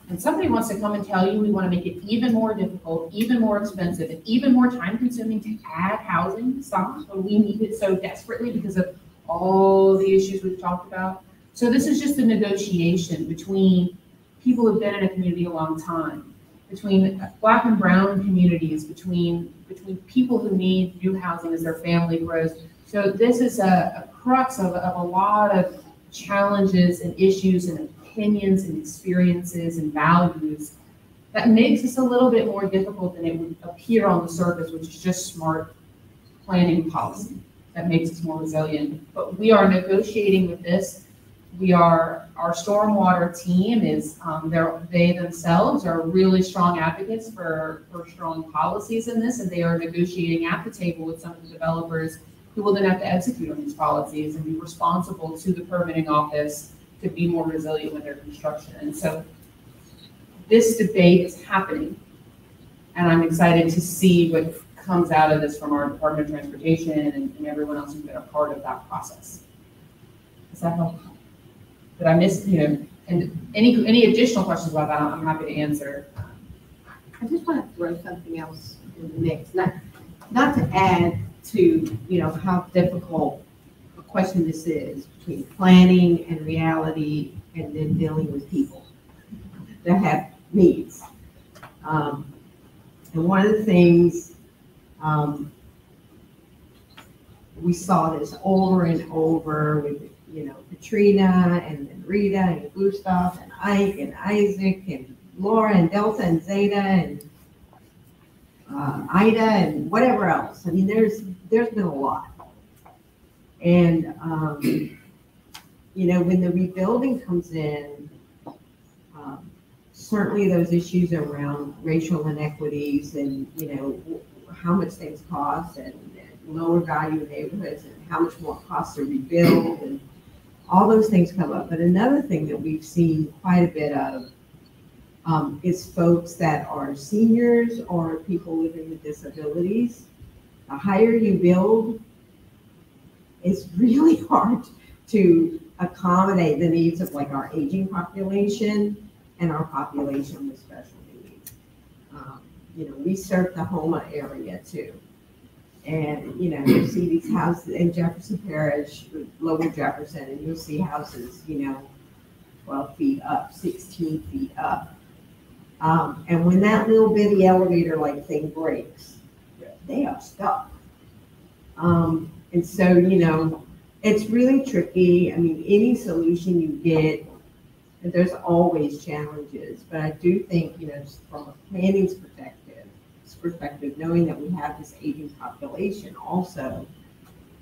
And somebody wants to come and tell you we want to make it even more difficult, even more expensive, and even more time consuming to add housing stock when we need it so desperately because of all the issues we've talked about. So this is just a negotiation between people who've been in a community a long time, between black and brown communities, between, between people who need new housing as their family grows. So this is a, a crux of, of a lot of challenges and issues and opinions and experiences and values that makes this a little bit more difficult than it would appear on the surface, which is just smart planning policy that makes us more resilient. But we are negotiating with this. We are, our stormwater team is, um, they're, themselves are really strong advocates for, for strong policies in this, and they are negotiating at the table with some of the developers who will then have to execute on these policies and be responsible to the permitting office to be more resilient with their construction. And so this debate is happening. And I'm excited to see what comes out of this from our Department of Transportation and, and everyone else who's been a part of that process. Does that help? Did I miss, you know, and any, any additional questions about that, I'm happy to answer. I just want to throw something else in the mix, not, not to add to, you know, how difficult a question this is between planning and reality and then dealing with people that have needs. Um, and one of the things, um, we saw this over and over with, you know, Katrina and Rita and Gustav and Ike and Isaac and Laura and Delta and Zeta and uh, Ida and whatever else. I mean, there's, there's been a lot. And, um, you know, when the rebuilding comes in, um, certainly those issues around racial inequities and, you know, how much things cost and, lower value neighborhoods and how much more it costs to rebuild and all those things come up. But another thing that we've seen quite a bit of um, is folks that are seniors or people living with disabilities. The higher you build, it's really hard to accommodate the needs of like our aging population and our population with special needs. Um, You know, we serve the Houma area too. And, you know, you see these houses in Jefferson Parish, Lower Jefferson, and you'll see houses, you know, twelve feet up, sixteen feet up. Um, and when that little bitty elevator like thing breaks, they are stuck. Um, and so, you know, it's really tricky. I mean, any solution you get, there's always challenges, but I do think, you know, from a planning's perspective, perspective, knowing that we have this aging population also,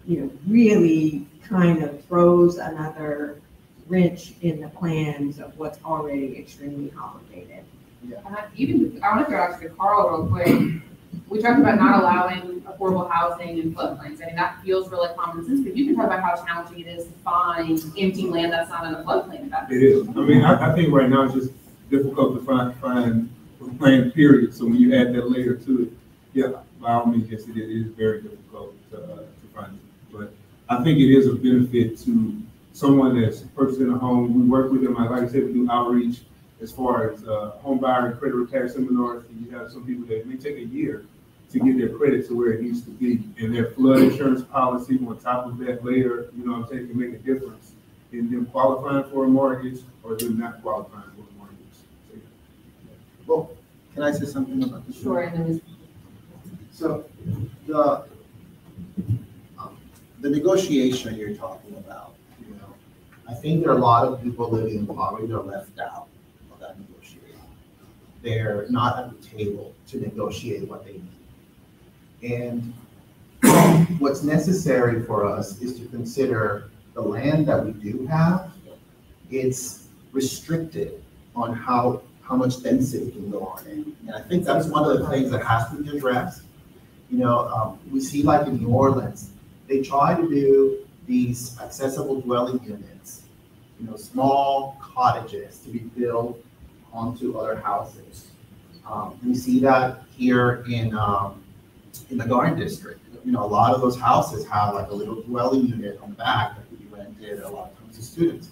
you know, really kind of throws another wrench in the plans of what's already extremely complicated. And I even, I want to throw out to Carl real quick. We talked about not allowing affordable housing in floodplains. I mean, that feels really common sense, but you can talk about how challenging it is to find empty land that's not in a floodplain. That's It is. I mean, I, I think right now it's just difficult to find, find a plan, period. So when you add that layer to it, yeah, by all means, yes, it is, very difficult to, uh, to find. it. But I think it is a benefit to someone that's purchasing a home. We work with them, like I said, we do outreach as far as, uh, home buyer and credit repair seminars. And you have some people that may take a year to get their credit to where it needs to be. And their flood insurance policy on top of that layer, you know what I'm saying, can make a difference in them qualifying for a mortgage or them not qualifying for Well, can I say something about this? Sure, and then. So the, um, the negotiation you're talking about, you know, I think there are a lot of people living in poverty that are left out of that negotiation. They're not at the table to negotiate what they need. And what's necessary for us is to consider the land that we do have, it's restricted on how, how much density can go on it. And I think that's one of the things that has to be addressed. You know, um, we see like in New Orleans, they try to do these accessible dwelling units, you know, small cottages to be built onto other houses. Um, we see that here in, um, in the Garden District. You know, a lot of those houses have like a little dwelling unit on the back that could be rented a lot of times to students.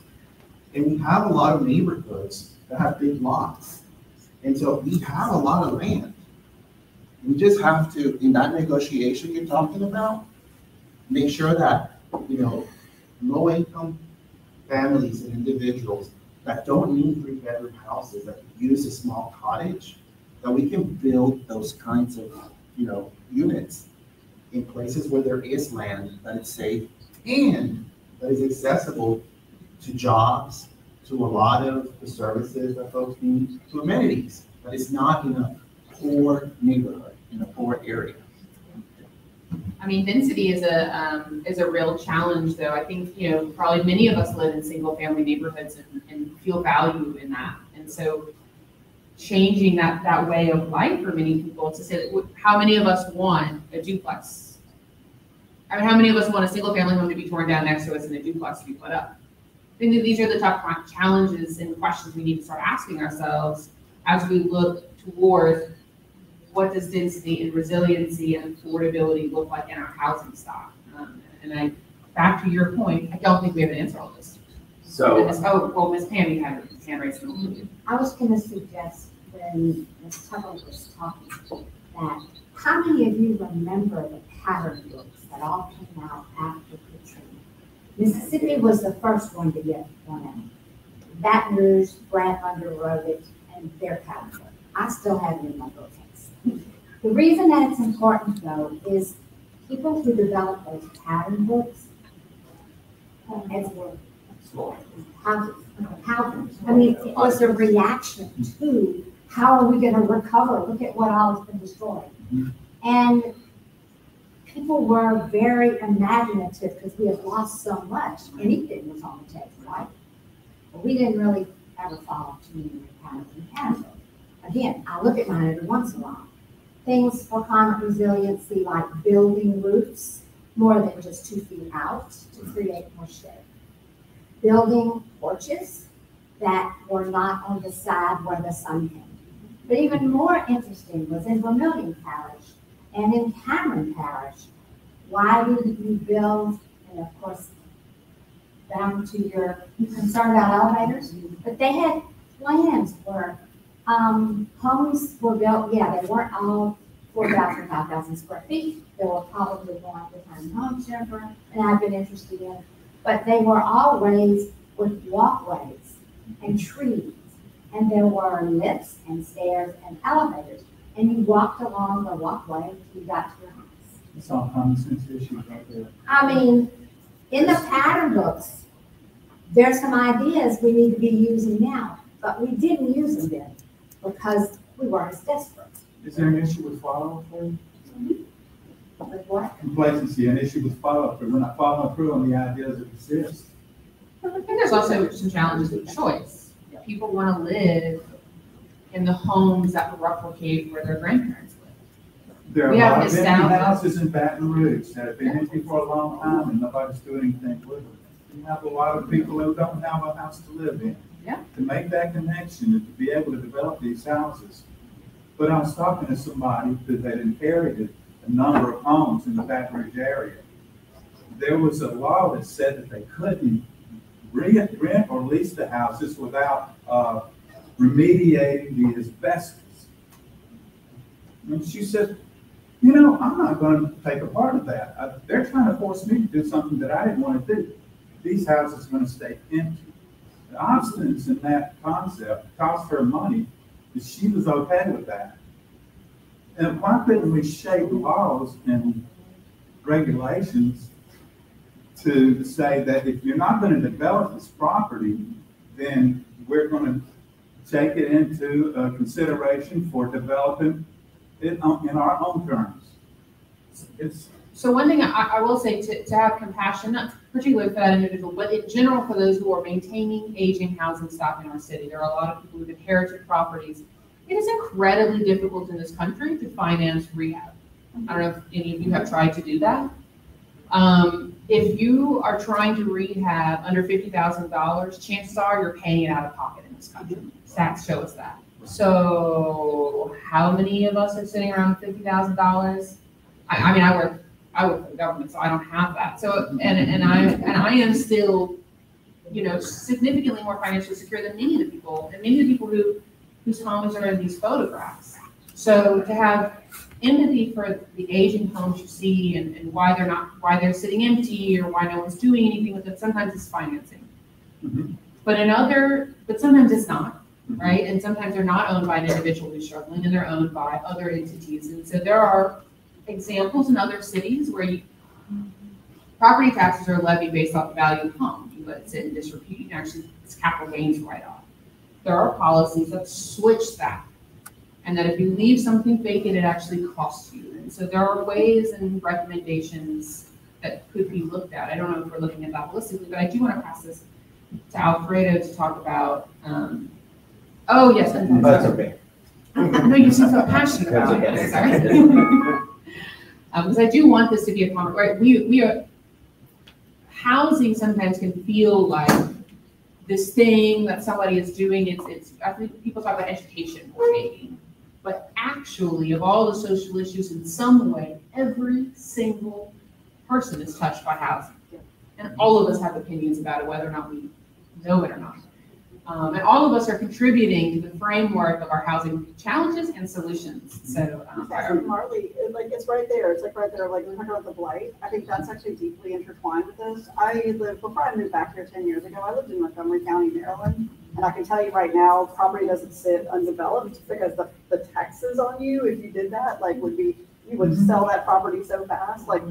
And we have a lot of neighborhoods that have big lots. And so we have a lot of land. We just have to, in that negotiation you're talking about, make sure that, you know, low-income families and individuals that don't need three-bedroom houses, that use a small cottage, that we can build those kinds of, you know, units in places where there is land that is safe and that is accessible to jobs, to a lot of the services that folks need, to amenities, but it's not in a poor neighborhood, in a poor area. I mean, density is a, um, is a real challenge, though. I think, you know, probably many of us live in single-family neighborhoods and, and feel value in that. And so changing that, that way of life for many people to say, that, how many of us want a duplex? I mean, how many of us want a single-family home to be torn down next to us and a duplex to be put up? I think that these are the tough challenges and questions we need to start asking ourselves as we look towards what does density and resiliency and affordability look like in our housing stock? Um, and I, back to your point, I don't think we have an answer on this. So, Ms. Oh, well, Ms. Pam, you had her hand raised. I was gonna suggest when Ms. Tuggle was talking, that how many of you remember the pattern books that all came out after Katrina? Mississippi was the first one to get one out. Baton Rouge, Brant underwrote it, and their pattern book. I still have it in my bookcase. The reason that it's important though is people who develop those pattern books as well, houses, houses. I mean, it was a reaction to how are we gonna recover? Look at what all has been destroyed. Mm-hmm. And people were very imaginative because we had lost so much. Anything was on the table, right? But we didn't really ever follow many patterns patterns. Again, I look at mine every once in a while. things for climate resiliency like building roofs more than just two feet out to create more shade. Building porches that were not on the side where the sun came. But even more interesting was in Vermilion Parish and in Cameron Parish. Why didn't you build, and of course, down to your concern about elevators, but they had plans where, um, homes were built, yeah, they weren't all four thousand, five thousand square feet. There were probably the time homes, Jennifer, and I've been interested in, but they were all raised with walkways and trees. And there were lifts and stairs and elevators, and you walked along the walkway until you got to your house. It's all common sense issues right there. I mean, in the pattern books, there's some ideas we need to be using now, but we didn't use them then because we weren't as desperate. Is there an issue with follow-up for you? With what? Complacency, an issue with follow-up, we're not following through on the ideas that exist. I think there's also some challenges with choice. People want to live in the homes that replicate where their grandparents lived. There are We a have lot of empty houses in Baton Rouge that have been empty for a long time and nobody's doing anything with them. You have a lot of people who don't have a house to live in. Yeah. To make that connection and to be able to develop these houses. But I was talking to somebody that had inherited a number of homes in the Baton Rouge area. There was a law that said that they couldn't rent, rent or lease the houses without, uh, remediating the asbestos. And she said, you know, I'm not gonna take a part of that. Uh, They're trying to force me to do something that I didn't wanna do. These houses are gonna stay empty. The obstinance in that concept cost her money, but she was okay with that. And why couldn't we shape laws and regulations to say that if you're not gonna develop this property, then we're gonna take it into uh, consideration for developing it on- in our own terms. It's, So one thing I, I will say to, to have compassion, not particularly for that individual, but in general for those who are maintaining aging housing stock in our city. There are a lot of people who've inherited properties. It is incredibly difficult in this country to finance rehab. I don't know if any of you have tried to do that. Um, if you are trying to rehab under fifty thousand dollars, chances are you're paying it out of pocket in this country. Stats show us that. So how many of us are sitting around fifty thousand dollars? I, mean, I work, I work for the government, so I don't have that. So, and, and I, and I am still, you know, significantly more financially secure than many of the people, and many of the people who, whose homes are in these photographs. So to have empathy for the aging homes you see and, and why they're not, why they're sitting empty or why no one's doing anything with it, sometimes it's financing. Mhm. But in other, but sometimes it's not, right? And sometimes they're not owned by an individual who's struggling and they're owned by other entities. And so there are examples in other cities where you, property taxes are levied based off the value of the home. You let it sit in disrepute, can actually, it's capital gains write-off. There are policies that switch that. And that if you leave something vacant, it actually costs you. And so there are ways and recommendations that could be looked at. I don't know if we're looking at that holistically, but I do want to pass this to Alfredo to talk about, um, oh, yes. I'm That's okay. No, you seem so passionate about it, sorry. Um, because I do want this to be a comment, right, we, we are, housing sometimes can feel like this thing that somebody is doing, it's, it's, I think people talk about education more maybe. But actually, of all the social issues, in some way, every single person is touched by housing. And all of us have opinions about it, whether or not we know it or not. Um, and all of us are contributing to the framework of our housing challenges and solutions, so. um, actually Marlee, it, like, it's right there, it's like right there, like, we're talking about the blight, I think that's actually deeply intertwined with this. I lived, before I moved back here ten years ago, I lived in Montgomery County, Maryland, and I can tell you right now, property doesn't sit undeveloped, because the, the taxes on you, if you did that, like, would be, you would sell that property so fast, like,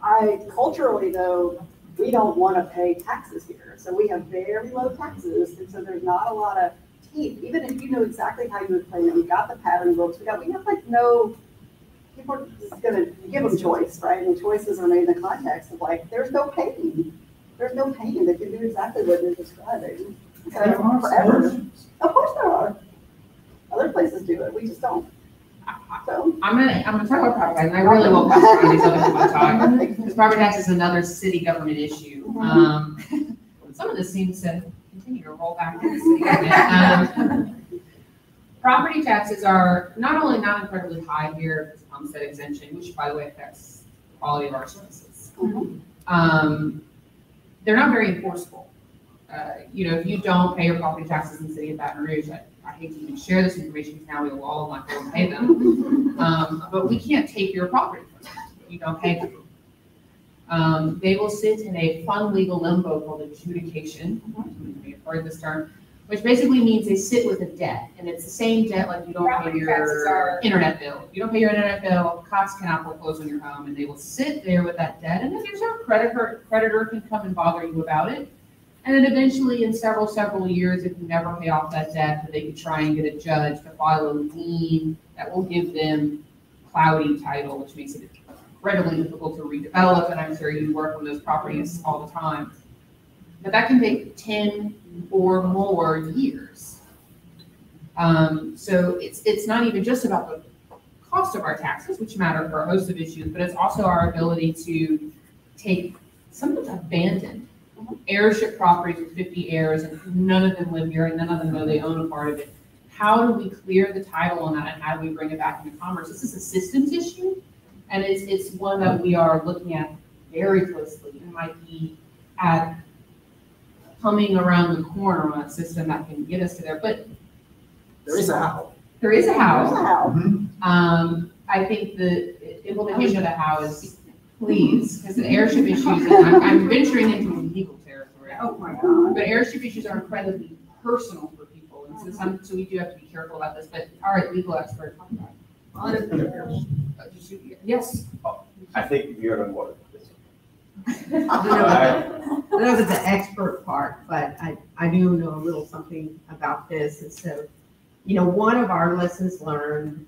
I, culturally though, we don't wanna pay taxes here, so we have very low taxes, and so there's not a lot of teeth, even if you know exactly how you would claim it, we got the pattern books, we got, we have like no, people are just gonna give them choice, right? And choices are made in the context of like, there's no pain. There's no pain, they can do exactly what you're describing. So there are forever. Of course there are. Other places do it, we just don't. So, I'm gonna, I'm gonna talk about property and I really won't pass on these other people to talk, because property tax is another city government issue. Um, some of this seems to continue to roll back to the city. Um, Property taxes are not only not incredibly high here, homestead exemption, which by the way affects the quality of our services. Um, they're not very enforceable. Uh, you know, if you don't pay your property taxes in the city of Baton Rouge, I, I hate to even share this information, because now we will all not go and pay them. Um, but we can't take your property from you if you don't pay them. Um, they will sit in a fun legal limbo called adjudication. You may have heard this term, which basically means they sit with a debt, and it's the same debt like you don't pay Property taxes your internet bill. You don't pay your internet bill, Cox cannot foreclose on your home, and they will sit there with that debt, and if there's no creditor, creditor can come and bother you about it. And then eventually, in several, several years, if you never pay off that debt, they could try and get a judge to file a lien that will give them cloudy title, which makes it incredibly difficult to redevelop, and I'm sure you work on those properties all the time. But that can take ten or more years. Um, so it's, it's not even just about the cost of our taxes, which matter for a host of issues, but it's also our ability to take sometimes abandoned heirship properties with fifty heirs, and none of them live here, and none of them know they own a part of it. How do we clear the title on that, and how do we bring it back into commerce? This is a systems issue, and it's, it's one that we are looking at very closely, and might be at coming around the corner on a system that can get us to there, but There is a how. there is a how. There's a how. Um, I think the implementation of the how is, please, because the heirship issues, and I'm, I'm venturing into legal territory. Oh, my God. But heirship issues are incredibly personal for people, and so some, so we do have to be careful about this, but, all right, legal expert, talk about it. Did you- Yes, I think you're on board with. I don't know I don't know if it's the expert part, but I, I do know a little something about this. And so, you know, one of our lessons learned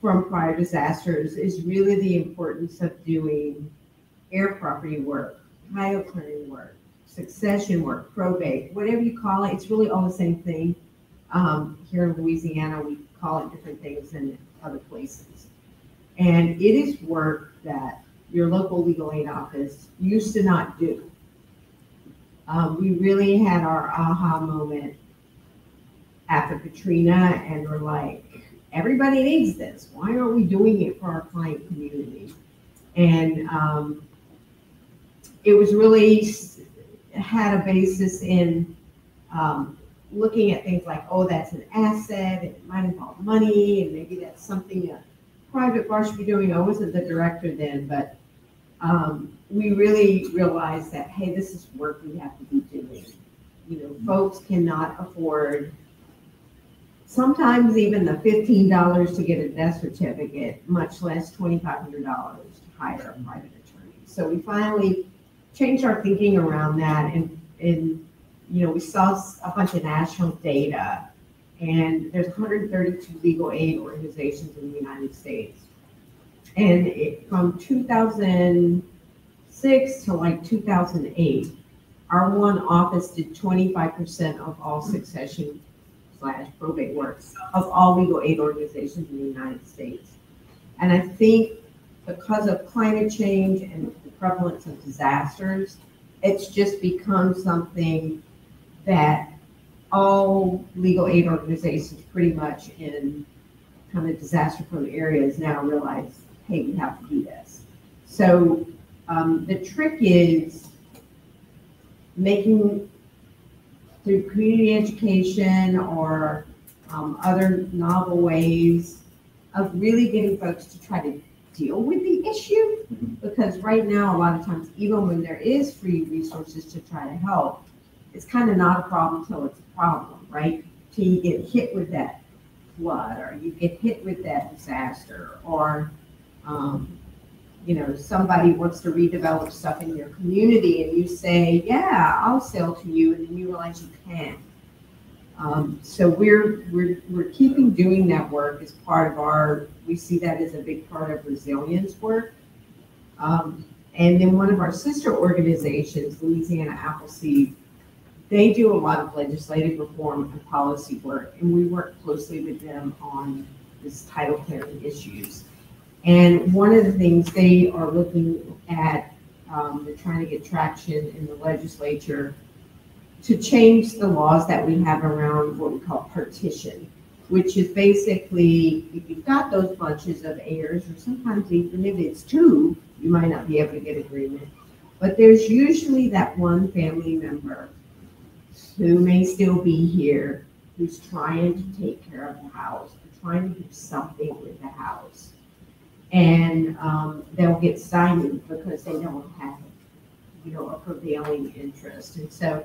from prior disasters is really the importance of doing heir property work, title clearing work, succession work, probate, whatever you call it. It's really all the same thing. Um, here in Louisiana, we call it different things than other places. And it is work that your local legal aid office used to not do. Um, we really had our aha moment after Katrina and we're like, everybody needs this. Why aren't we doing it for our client community? And, um, it was really had a basis in, um, looking at things like, oh, that's an asset, it might involve money, and maybe that's something a private bar should be doing. I wasn't the director then, but um, we really realized that, hey, this is work we have to be doing. You know, folks cannot afford sometimes even the fifteen dollars to get a death certificate, much less twenty-five hundred dollars to hire a private attorney. So we finally changed our thinking around that and, and, you know, we saw a bunch of national data and there's hundred and thirty-two legal aid organizations in the United States. And it, from two thousand six to like two thousand eight, our one office did twenty-five percent of all succession slash probate work of all legal aid organizations in the United States. And I think because of climate change and the prevalence of disasters, it's just become something that all legal aid organizations pretty much in kind of disaster prone areas now realize, hey, we have to do this. So um, the trick is making through community education or um, other novel ways of really getting folks to try to deal with the issue. Because right now, a lot of times, even when there is free resources to try to help, it's kind of not a problem till it's a problem, right? Till you get hit with that flood or you get hit with that disaster or, um, you know, somebody wants to redevelop stuff in your community and you say, yeah, I'll sell to you, and then you realize you can't. Um, so we're, we're, we're keeping doing that work as part of our, we see that as a big part of resilience work. Um, and then one of our sister organizations, Louisiana Appleseed, they do a lot of legislative reform and policy work, and we work closely with them on this title clearing issues. And one of the things they are looking at, um, they're trying to get traction in the legislature to change the laws that we have around what we call partition, which is basically, if you've got those bunches of heirs, or sometimes even if it's two, you might not be able to get agreement. But there's usually that one family member who may still be here, who's trying to take care of the house, trying to do something with the house. And, um, they'll get stymied because they don't have, you know, a prevailing interest. And so,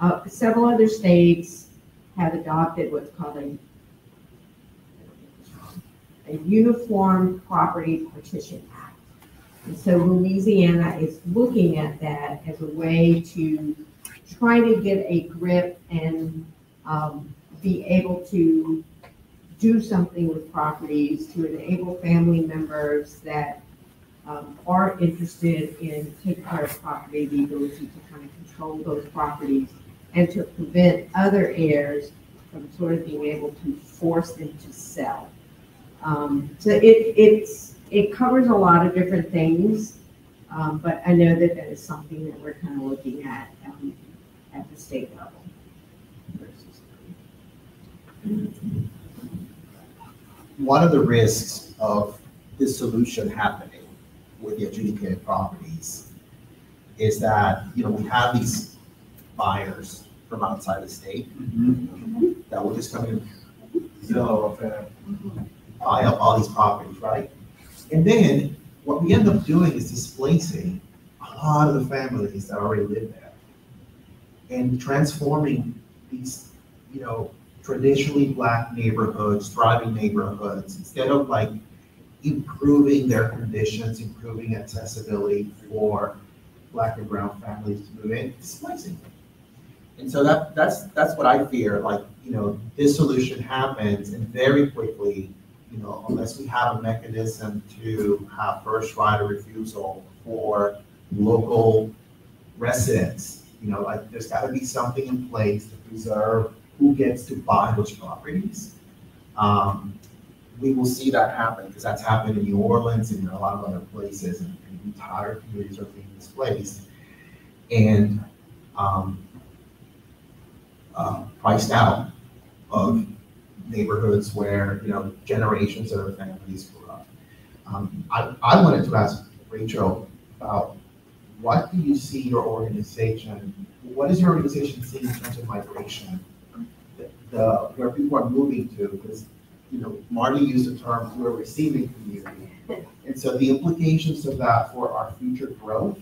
uh, several other states have adopted what's called a a Uniform Property Partition Act. And so Louisiana is looking at that as a way to try to get a grip and um, be able to do something with properties to enable family members that um, are interested in taking care of property, the ability to kind of control those properties and to prevent other heirs from sort of being able to force them to sell. Um, so it, it's, it covers a lot of different things, um, but I know that that is something that we're kind of looking at, at the state level. One of the risks of this solution happening with the adjudicated properties? Is that, you know, we have these buyers from outside the state mm-hmm. that will just come in, you know, mm-hmm. buy up all these properties, right? And then what we end up doing is displacing a lot of the families that already live there and transforming these, you know, traditionally black neighborhoods, thriving neighborhoods, instead of like improving their conditions, improving accessibility for black and brown families to move in, displacing them. And so that, that's, that's what I fear, like, you know, this solution happens and very quickly, you know, unless we have a mechanism to have first right of refusal for local residents, you know, like, there's gotta be something in place to preserve who gets to buy those properties. Um, we will see that happen, because that's happened in New Orleans and a lot of other places, and and entire communities are being displaced. And, um, uh, priced out of neighborhoods where, you know, generations of families grew up. Um, I, I wanted to ask Rachel about what do you see your organization, what is your organization seeing in terms of migration? The- The, where people are moving to, because, you know, Marty used the term, we're receiving community. And so the implications of that for our future growth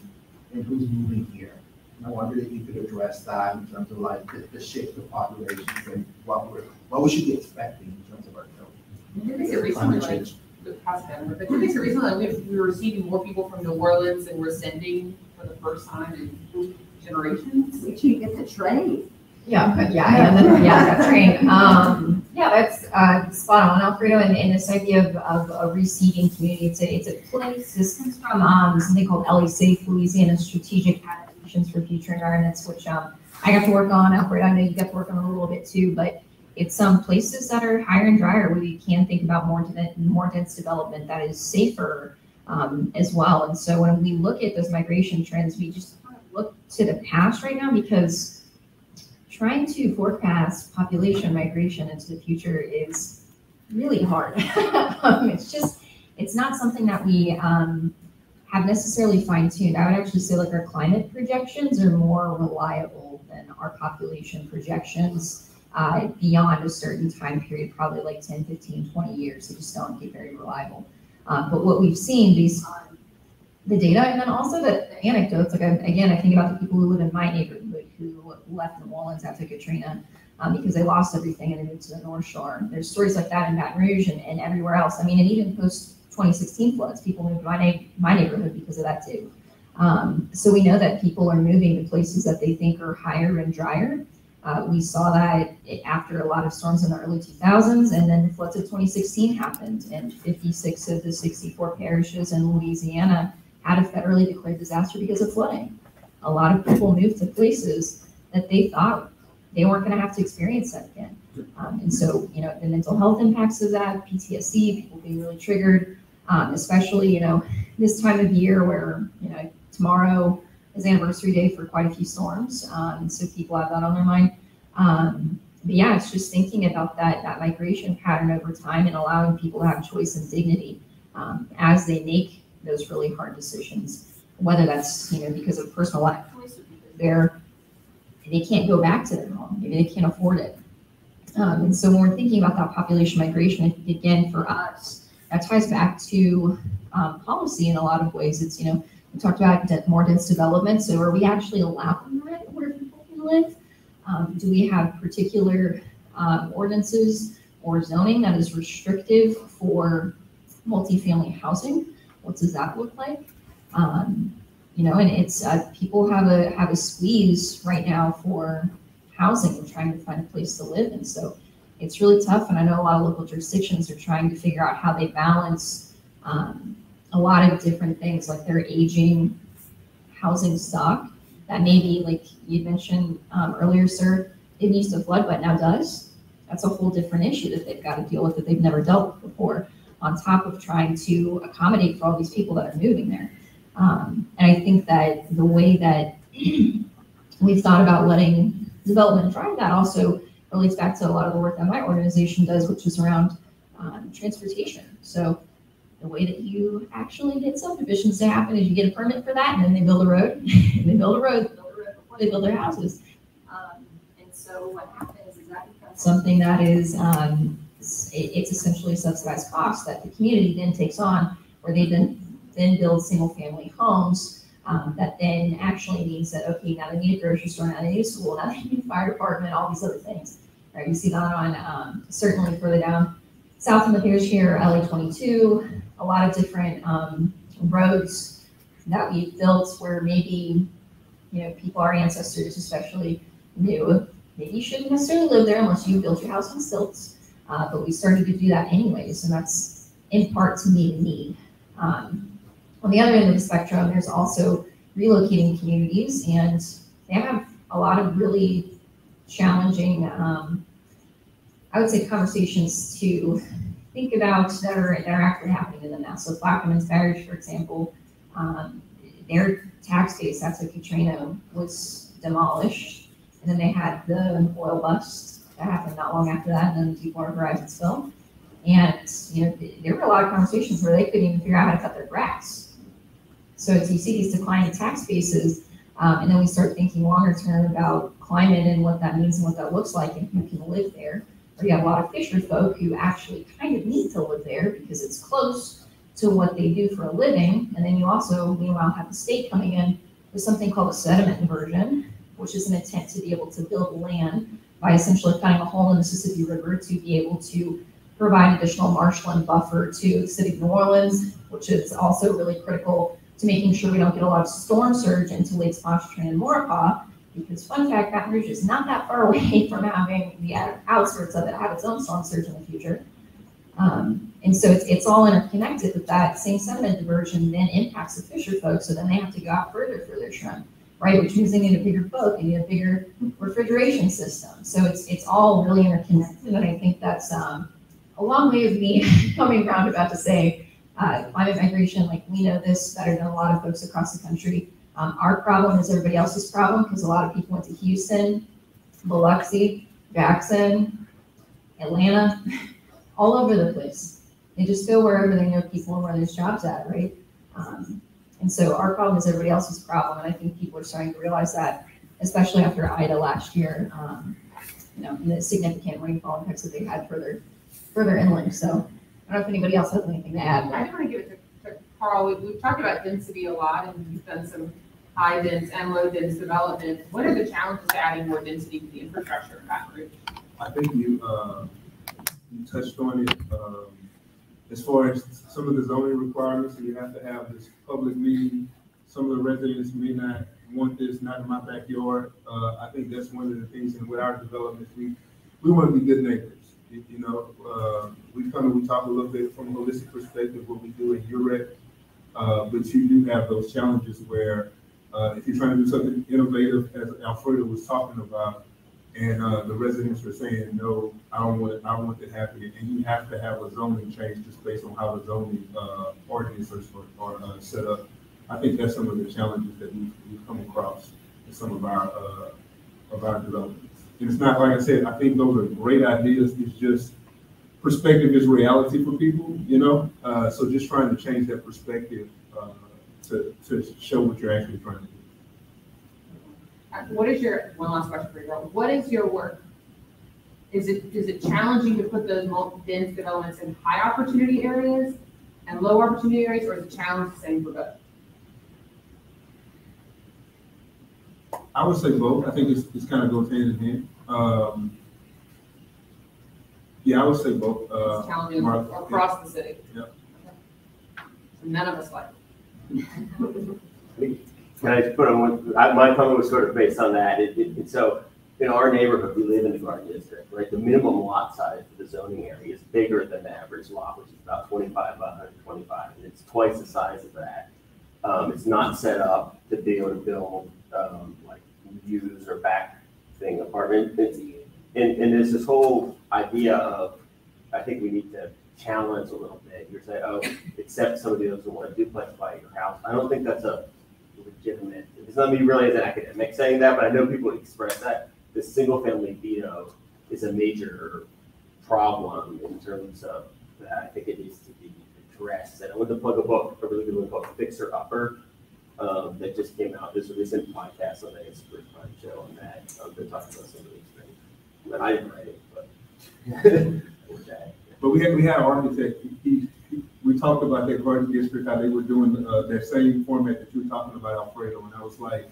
and who's moving here. And I wondered if you could address that in terms of like the, the shift of populations and what we're, what we should be expecting in terms of our growth. They say recently, like, change. the past but like, we- we were receiving more people from New Orleans and we're sending for the first time in generations? Make sure you get the train. Yeah, but yeah, and then, yeah, that's great. Um, yeah, that's, uh, spot on, Alfredo, and, and this idea of, of a receiving community, it's a, it's a place, this comes from, um, something called LA Safe, Louisiana Strategic Adaptations for Future Environments, which, um, I got to work on, Alfredo, I know you got to work on a little bit too, but it's some places that are higher and drier where you can think about more, den- more dense development that is safer, um, as well. And so when we look at those migration trends, we just look to the past right now because trying to forecast population migration into the future is really hard. um, it's just, it's not something that we um, have necessarily fine tuned. I would actually say like our climate projections are more reliable than our population projections uh, beyond a certain time period, probably like 10, 15, 20 years. They just don't get very reliable. Um, but what we've seen based on the data and then also the the anecdotes, like I- again, I think about the people who live in my neighborhood who left New Orleans after Katrina um, because they lost everything and they moved to the North Shore. There's stories like that in Baton Rouge and, and everywhere else. I mean, and even post 2016 floods, people moved my, neigh- my neighborhood because of that too. Um, so we know that people are moving to places that they think are higher and drier. Uh, we saw that after a lot of storms in the early 2000s, and then the floods of 2016 happened, and 56 of the 64 parishes in Louisiana had a federally declared disaster because of flooding. A lot of people moved to places that they thought they weren't gonna have to experience that again. Um, and so, you know, the mental health impacts of that, PTSD, people being really triggered, um, especially, you know, this time of year where, you know, tomorrow is anniversary day for quite a few storms, um, so people have that on their mind. Um, but yeah, it's just thinking about that, that migration pattern over time and allowing people to have choice and dignity, um, as they make those really hard decisions. Whether that's, you know, because of personal life they're, they can't go back to their home, maybe they can't afford it. Um, and so when we're thinking about that population migration, I think again, for us, that ties back to, um, policy in a lot of ways. It's, you know, we talked about de- more dense development, so are we actually allowing that where people can live? Um, do we have particular, um, ordinances or zoning that is restrictive for multifamily housing? What does that look like? Um, you know, and it's, uh, people have a, have a squeeze right now for housing and trying to find a place to live. And so it's really tough. And I know a lot of local jurisdictions are trying to figure out how they balance, um, a lot of different things like their aging housing stock that maybe like you mentioned um, earlier, sir, it used to flood, but now does. That's a whole different issue that they've got to deal with that they've never dealt with before, on top of trying to accommodate for all these people that are moving there. Um, and I think that the way that we've thought about letting development drive that also relates back to a lot of the work that my organization does, which is around um, transportation. So the way that you actually get subdivisions to happen is you get a permit for that, and then they build a road, and they build a road, they build a road before they build their houses. Um, and so what happens is that becomes something that is, um, it's, it's essentially subsidized cost that the community then takes on, where they then, then build single-family homes, um, that then actually means that, okay, now they need a grocery store, now they need a school, now they need a fire department, all these other things. Right, you see that on, um, certainly further down south of Lapeers here, LA twenty-two, a lot of different um, roads that we've built where maybe, you know, people, our ancestors especially, knew maybe you shouldn't necessarily live there unless you built your house on stilts. Uh, but we started to do that anyways, and that's in part to meet a need. Um, on the other end of the spectrum, there's also relocating communities, and they have a lot of really challenging, um, I would say, conversations to think about that are, that are actually happening in them now. So Plaquemines Parish, for example, um, their tax base after Katrina was demolished. And then they had the oil bust that happened not long after that, and then the Deepwater Horizon spill. And, you know, there were a lot of conversations where they couldn't even figure out how to cut their grass. So you see these declining tax bases, um, and then we start thinking longer term about climate and what that means and what that looks like and who can live there you have a lot of fisher folk who actually kind of need to live there because it's close to what they do for a living. And then you also, meanwhile, have the state coming in with something called a sediment diversion, which is an attempt to be able to build land by essentially cutting a hole in the Mississippi River to be able to provide additional marshland buffer to the city of New Orleans, which is also really critical to making sure we don't get a lot of storm surge into Lake Pontchartrain and Maurepas, because fun fact, Baton Rouge is not that far away from having the outskirts of it have its own storm surge in the future. Um, and so it's, it's all interconnected with that same sediment diversion then impacts the fisher folks. So then they have to go out further for their shrimp, right? Which means they need a bigger boat, they need a bigger refrigeration system. So it's, it's all really interconnected. And I think that's, um, a long way of me coming around about to say, uh, climate migration, like we know this better than a lot of folks across the country. Um, our problem is everybody else's problem because a lot of people went to Houston, Biloxi, Jackson, Atlanta, all over the place. They just go wherever they know people and where there's jobs at, right? Um, and so our problem is everybody else's problem, and I think people are starting to realize that, especially after Ida last year. Um, you know, and the significant rainfall impacts that they had further further inland. So I don't know if anybody else has anything to add. I want to give it to Carl. We- We've talked about density a lot and we've done some high dense and low dense development. What are the challenges to adding more density to the infrastructure in Baton Rouge? I think you, uh, you touched on it, um, as far as some of the zoning requirements, you have to have this public meeting. Some of the residents may not want this, not in my backyard. Uh, I think that's one of the things, and with our developments, we, we want to be good neighbors. You know, uh, we come and we talk a little bit from a holistic perspective, what we do in UREC. Uh, but you do have those challenges where, uh, if you're trying to do something innovative, as Alfredo was talking about, And, uh, the residents were saying, no, I don't want, it- I don't want that happening, and you have to have a zoning change just based on how the zoning, uh, ordinances are, are, uh, set up. I think that's some of the challenges that we've, we've come across in some of our, uh, of our developments. And it's not, like I said, I think those are great ideas, it's just, perspective is reality for people, you know? Uh, so just trying to change that perspective, uh, to, to show what you're actually trying to do. Uh, What is your, one last question for you, Carl. What is your work? Is it, is it challenging to put those dense developments in high opportunity areas and low opportunity areas, or is it challenge the same for both? I would say both. I think it's, it's kind of goes hand in hand. Um, yeah, I would say both. It's Uh, challenging Mark, across the city? Yep. So None of us like. Can I just put on one, I- my comment was sort of based on that, it, it, so, in our neighborhood, we live in the Garden District, right? The minimum lot size for the zoning area is bigger than the average lot, which is about twenty-five by hundred twenty-five, and it's twice the size of that. Um, it's not set up to be able to build, um, like, use or back thing apartment, it's, and, and there's this whole idea of, I think we need to challenge a little bit, you're saying, oh, accept some of those who want a duplex by your house, I don't think that's a legitimate, it's not me really as an academic saying that, but I know people express that. The single family veto is a major problem in terms of that. I think it needs to be addressed. And I want to plug a book, a really good one called Fixer Upper, um, that just came out. There's a recent podcast on the Instagram show on that. Um, they're talking about some of these things. And I didn't write it, but. But we had, we had an architect, he, he, we talked about that Garden District, how they were doing, uh, that same format that you were talking about, Alfredo, and I was like,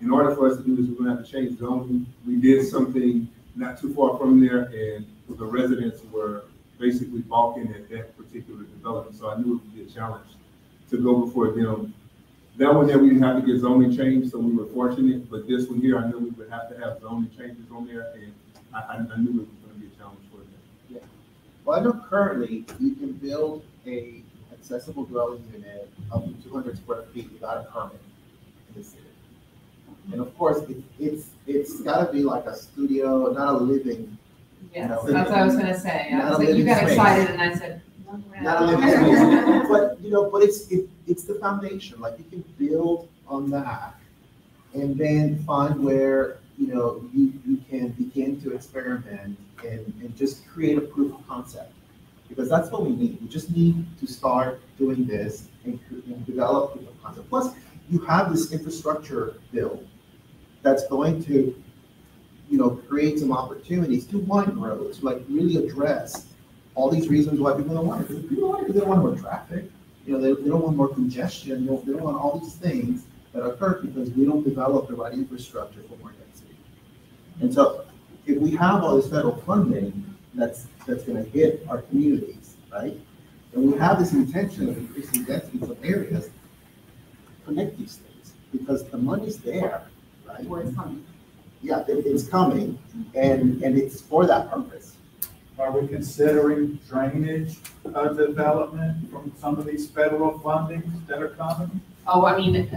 in order for us to do this, we're gonna have to change zoning. We did something not too far from there, and the residents were basically balking at that particular development, so I knew it would be a challenge to go before them. That one there, we didn't have to get zoning changed, so we were fortunate, but this one here, I knew we would have to have zoning changes on there, and I, I, I knew it was gonna be a challenge for them. Well, I know currently you can build a accessible dwelling unit up to two hundred square feet without a permit in the city. And of course, it, it's, it's gotta be like a studio, not a living, Yes, know, that's what I was gonna say. I was like, you got space. excited and I said. no, not a living space. But, you know, but it's, it, it's the foundation, like you can build on that and then find where, you know, you, you can begin to experiment and, and just create a proof of concept. Because that's what we need. We just need to start doing this and, and develop proof of concept. Plus, you have this infrastructure bill that's going to, you know, create some opportunities to wine grow, to like really address all these reasons why people don't want it. People don't want it because they don't want more traffic. You know, they, they don't want more congestion, they don't, they don't want all these things that occur because we don't develop the right infrastructure for more density. And so if we have all this federal funding that's, that's gonna hit our communities, right? And we have this intention of increasing density in some areas, connect these things, because the money's there, right? Where it's coming. Yeah, it, it's coming, and, and it's for that purpose. Are we considering drainage uh, development from some of these federal fundings that are coming? Oh, I mean,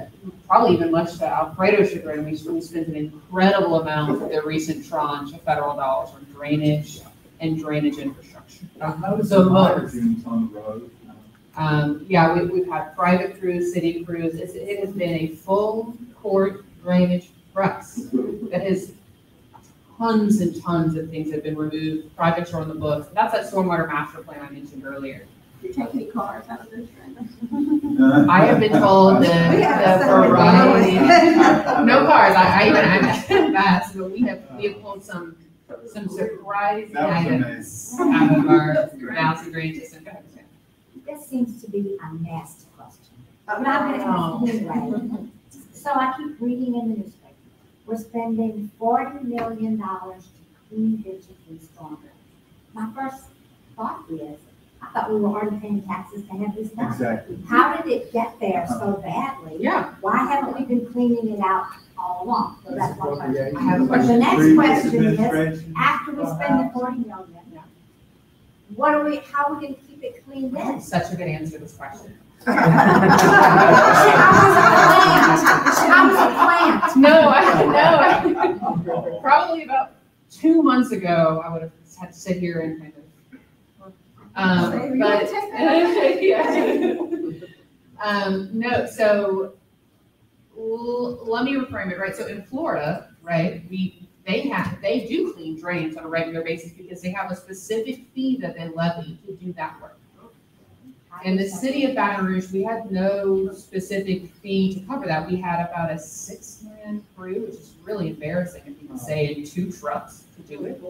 probably even much to Alfredo's chagrin, we, we spent an incredible amount of the recent tranche of federal dollars on drainage and drainage infrastructure. I noticed So some most. hydrants on the road. Um, yeah, we, we've had private crews, city crews, it's, it has been a full court drainage press. that has tons and tons of things have been removed, projects are on the books, that's that stormwater master plan I mentioned earlier. You take any cars out of this trend? Uh, I have been told that We have the so variety, no cars, I, I even, I'm fast, but we have, we have pulled some, some surprising That was items out of our mouse drainage system. Go ahead, Sam. This seems to be a nasty question. But I'm gonna ask you anyway. So I keep reading in the newspaper, we're spending forty million dollars to clean ditches and storm drains. My first thought is, I thought we were already paying taxes to have this done. Exactly. How did it get there so badly? Yeah, Why haven't we been cleaning it out all along? So that's one question. I have a question. The next question is, after we spend the forty million, what are we, how are we gonna keep it clean then? such a good answer to this question. How was it planned? How was it planned? No, I, no, I- probably about two months ago, I would have had to sit here and kind of. Um, but, yeah. Um, no, so, l- let me reframe it, right, so in Florida, right, we, they have, they do clean drains on a regular basis because they have a specific fee that they levy to do that work. In the city of Baton Rouge, we had no specific fee to cover that. We had about a six-man crew, which is really embarrassing if you can say, and two trucks to do it.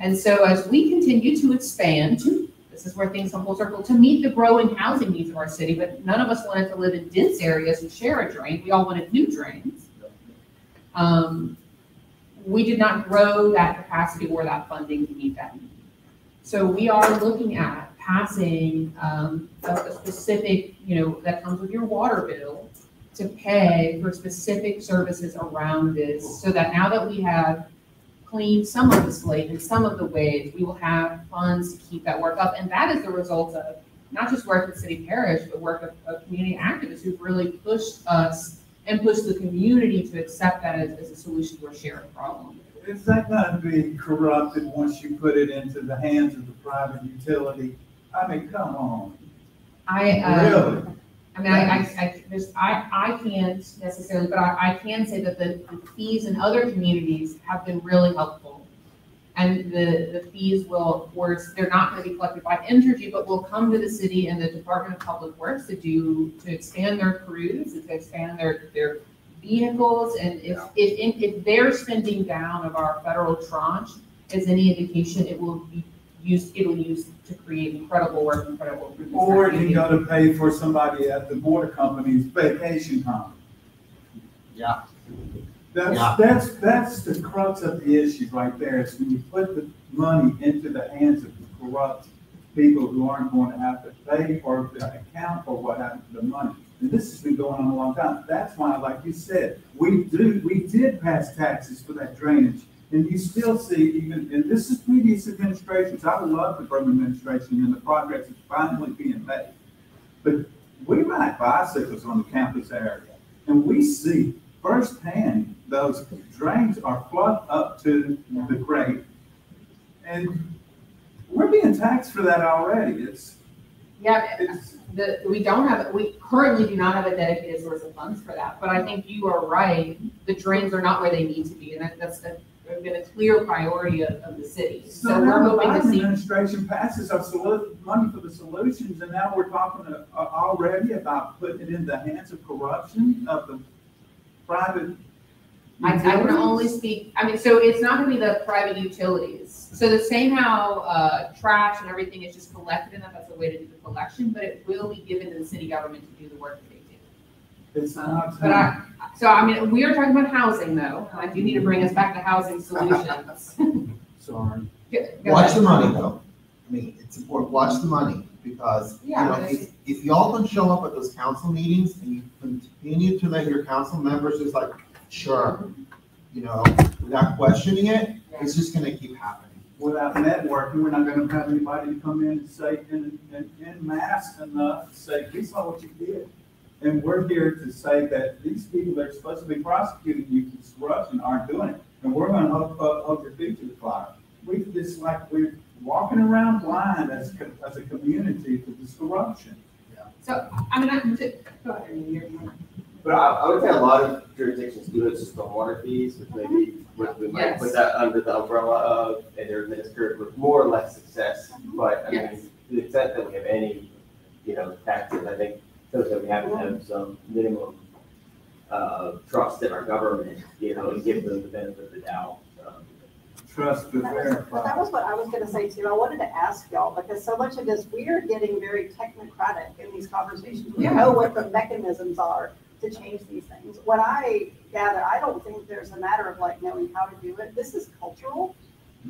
And so as we continue to expand, to this is where things come full circle, to meet the growing housing needs of our city, but none of us wanted to live in dense areas and share a drain. We all wanted new drains. Um, we did not grow that capacity or that funding to meet that need. So we are looking at passing, um, a, a specific, you know, that comes with your water bill to pay for specific services around this, so that now that we have cleaned some of the slate and some of the ways, we will have funds to keep that work up. And that is the result of not just work with city parish, but work of, of community activists who've really pushed us and pushed the community to accept that as, as a solution to a shared problem. Is that not being corrupted once you put it into the hands of the private utility? I mean, come on, I, uh, really? I mean, I, I, I, there's, I, I can't necessarily, but I, I can say that the, the fees in other communities have been really helpful. And the, the fees will, of course, they're not gonna be collected by Entergy, but will come to the city and the Department of Public Works to do, to expand their crews, to expand their, their vehicles, and if, if, if their spending down of our federal tranche is any indication, it will be used, it'll use to create incredible work, incredible improvements. Or you community. gotta pay for somebody at the border company's vacation time. Yeah. That's, Yeah. that's, that's the crux of the issue right there, is when you put the money into the hands of corrupt people who aren't going to have to pay or to account for what happened to the money. And this has been going on a long time. That's why, like you said, we do, we did pass taxes for that drainage. And you still see even, and this is previous administrations, I love the Broome administration and the progress is finally being made. But we ride bicycles on the campus area and we see firsthand, those drains are plugged up to the grade. And we're being taxed for that already. It's, Yeah, it's, the, we don't have, we currently do not have a dedicated source of funds for that, but I think you are right. The drains are not where they need to be, and that- that's a- been a clear priority of, of the city. So so we're the hoping to Biden see, administration passes our solu, money for the solutions and now we're talking uh, already about putting it in the hands of corruption of the private. I, I can only speak, I mean, so it's not gonna be the private utilities. So the same how, uh, trash and everything is just collected and that, that's the way to do the collection, but it will be given to the city government to do the work that. It's not. But I, so I mean, we are talking about housing though, and I do need to bring us back to housing solutions. Sorry. Go- go Watch ahead. the money though. I mean, it's important, watch the money, because, you Yeah, know, but if, if y'all don't show up at those council meetings and you continue to let your council members just like, sure, you know, without questioning it, it's just gonna keep happening. Without networking, we're not gonna have anybody to come in and say, in, in, in mass enough, to say, we saw what you did. And we're here to say that these people that are supposed to be prosecuting you for corruption aren't doing it. And we're gonna hold, hold hold your feet to the fire. We just like, we're walking around blind as, as a community to this corruption. Yeah. So, I mean, I, go ahead, Ernie, you're- But I, I would say a lot of jurisdictions do it just stormwater fees, which uh-huh. maybe, which we might Yes. put that under the umbrella of, and they're administered with more or less success. But I Yes. mean, to the extent that we have any, you know, taxes, I think those that we have to have some minimum uh, trust in our government, you know, and give them the benefit of the doubt. Um, Trust but That was- But that verify. was what I was gonna say too. I wanted to ask y'all, because so much of this, we are getting very technocratic in these conversations. We know what the mechanisms are to change these things. What I gather, I don't think there's a matter of like knowing how to do it. This is cultural.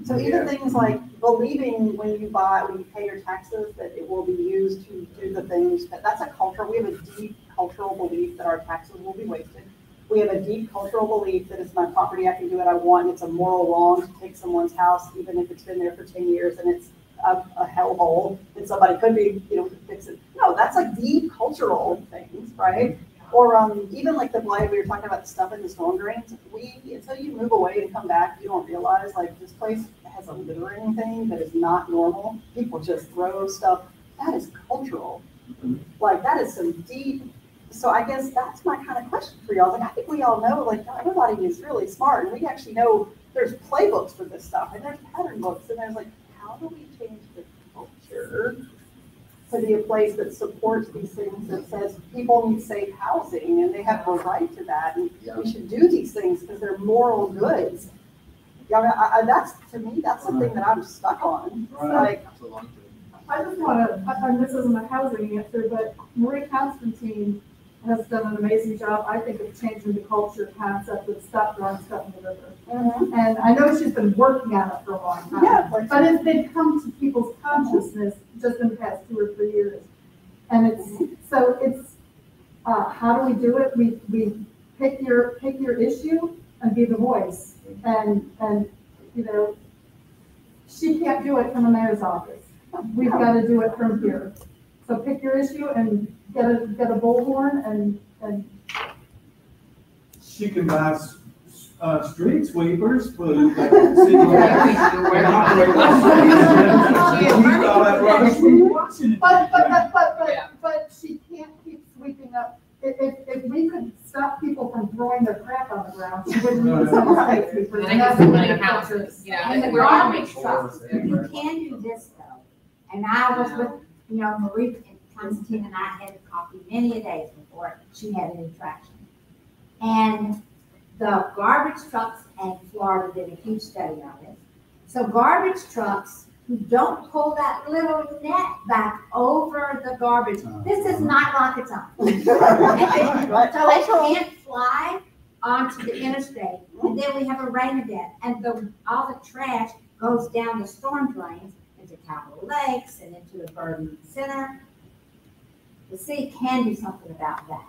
So even things like believing when you buy, when you pay your taxes, that it will be used to do the things, that that's a culture. We have a deep cultural belief that our taxes will be wasted. We have a deep cultural belief that it's my property, I can do what I want. It's a moral wrong to take someone's house, even if it's been there for ten years and it's a, a hellhole and somebody could be, you know, fix it. No, that's like deep cultural things, right? Or, um, even like the blight, we were talking about the stuff in the storm drains, we, until you move away and come back, you don't realize, like, this place has a littering thing that is not normal. People just throw stuff, that is cultural. Like, that is some deep, so I guess that's my kind of question for y'all, like, I think we all know, like, everybody is really smart, and we actually know there's playbooks for this stuff, and there's pattern books, and there's like, how do we change the culture? To be a place that supports these things, that says people need safe housing, and they have a right to that, and we should do these things because they're moral goods. Yeah, I mean, I, I, that's, to me, that's something that I'm stuck on, like, I just wanna, I- and this isn't a housing answer, but Marie Constantine has done an amazing job, I think, of changing the culture concept of stop throwing stuff in the river. And I know she's been working on it for a long time. yeah. But it's been come to people's consciousness just in the past two or three years. And it's, so it's, uh, how do we do it? We, we pick your, pick your issue and be the voice. And, and, you know, she can't do it from the mayor's office. We've got to do it from here. So pick your issue and get a, get a bullhorn and, and She can buy, s- s- uh, street sweepers for the city. And operate like- She all that rubbish when you're watching it. But, but, but, but, but, but she can't keep sweeping up. If, if, if we could stop people from throwing their crap on the ground, she wouldn't need to send a street sweeper. And I guess somebody houses, you know, And the we're all garbage making trucks, you can do this though. And I was with, you know, Marie and Constantine and I had coffee many a days before she had an attraction. And the garbage trucks in Florida did a huge study on this. So garbage trucks who don't pull that little net back over the garbage, uh-huh. this is not rocket science. So it can't fly onto the interstate, and then we have a rain event, and the, all the trash goes down the storm drains into Capitol Lakes and into the Burden Center. The city can do something about that.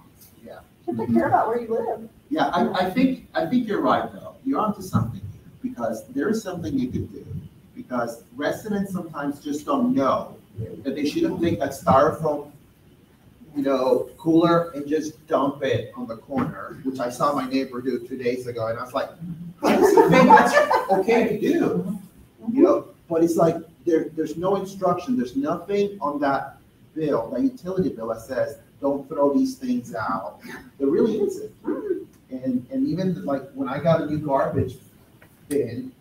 Yeah, should they care about where you live? Yeah, I, I think, I think you're right, though. You're onto something here, because there is something you could do. Because residents sometimes just don't know that they shouldn't take that styrofoam, you know, cooler and just dump it on the corner, which I saw my neighbor do two days ago, and I was like, that's okay to do? You know, but it's like, there, there's no instruction, there's nothing on that bill, that utility bill that says, don't throw these things out. There really isn't. And, and even like when I got a new garbage bin,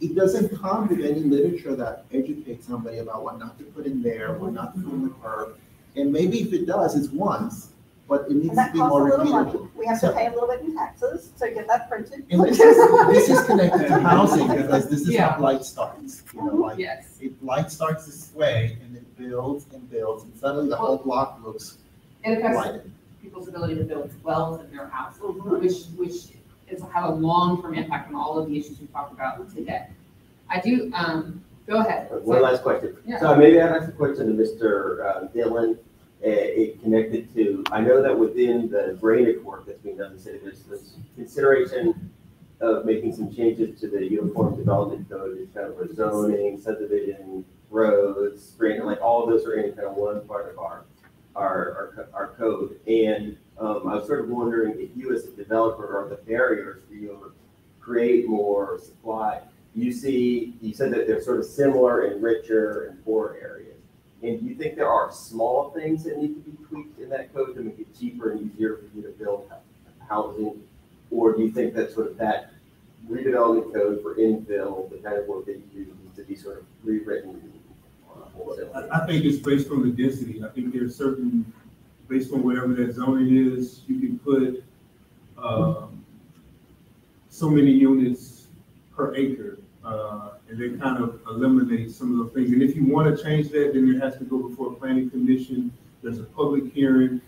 it doesn't come with any literature that educates somebody about what not to put in there, what not to put in the curb. And maybe if it does, it's once, but it needs to that be costs a more little money. repeatable. We have to pay a little bit in taxes to get that printed. And this is, this is connected to housing, because this is Yeah. how blight starts, you know, like, Yes. it blight starts this way, and it builds and builds, and suddenly the whole block looks It affects blighted. People's ability to build wells in their houses, Mhm. which, which is, have a long-term impact on all of the issues we talked about today. I do, um, go ahead. One last question. Yeah. So maybe I'd ask a question to Mr. uh, Dillon, uh, it connected to, I know that within the drainage work that's being done in the city, there's this consideration of making some changes to the uniform development code, it's kind of a zoning, subdivision, roads, drain, like all of those are in kind of one part of our, our, our, our code. And, um, I was sort of wondering if you as a developer are the barriers for you to create more supply you see, you said that they're sort of similar and richer and poorer areas. And do you think there are small things that need to be tweaked in that code to make it cheaper and easier for you to build housing? Or do you think that sort of that redevelopment code for infill, the kind of work that you do, needs to be sort of rewritten? on a wholesale basis? I, think it's based on the density. I think there's certain, based on whatever that zoning is, you can put, um, so many units per acre, uh, and then kind of eliminate some of those things. And if you want to change that, then it has to go before a planning commission. There's a public hearing.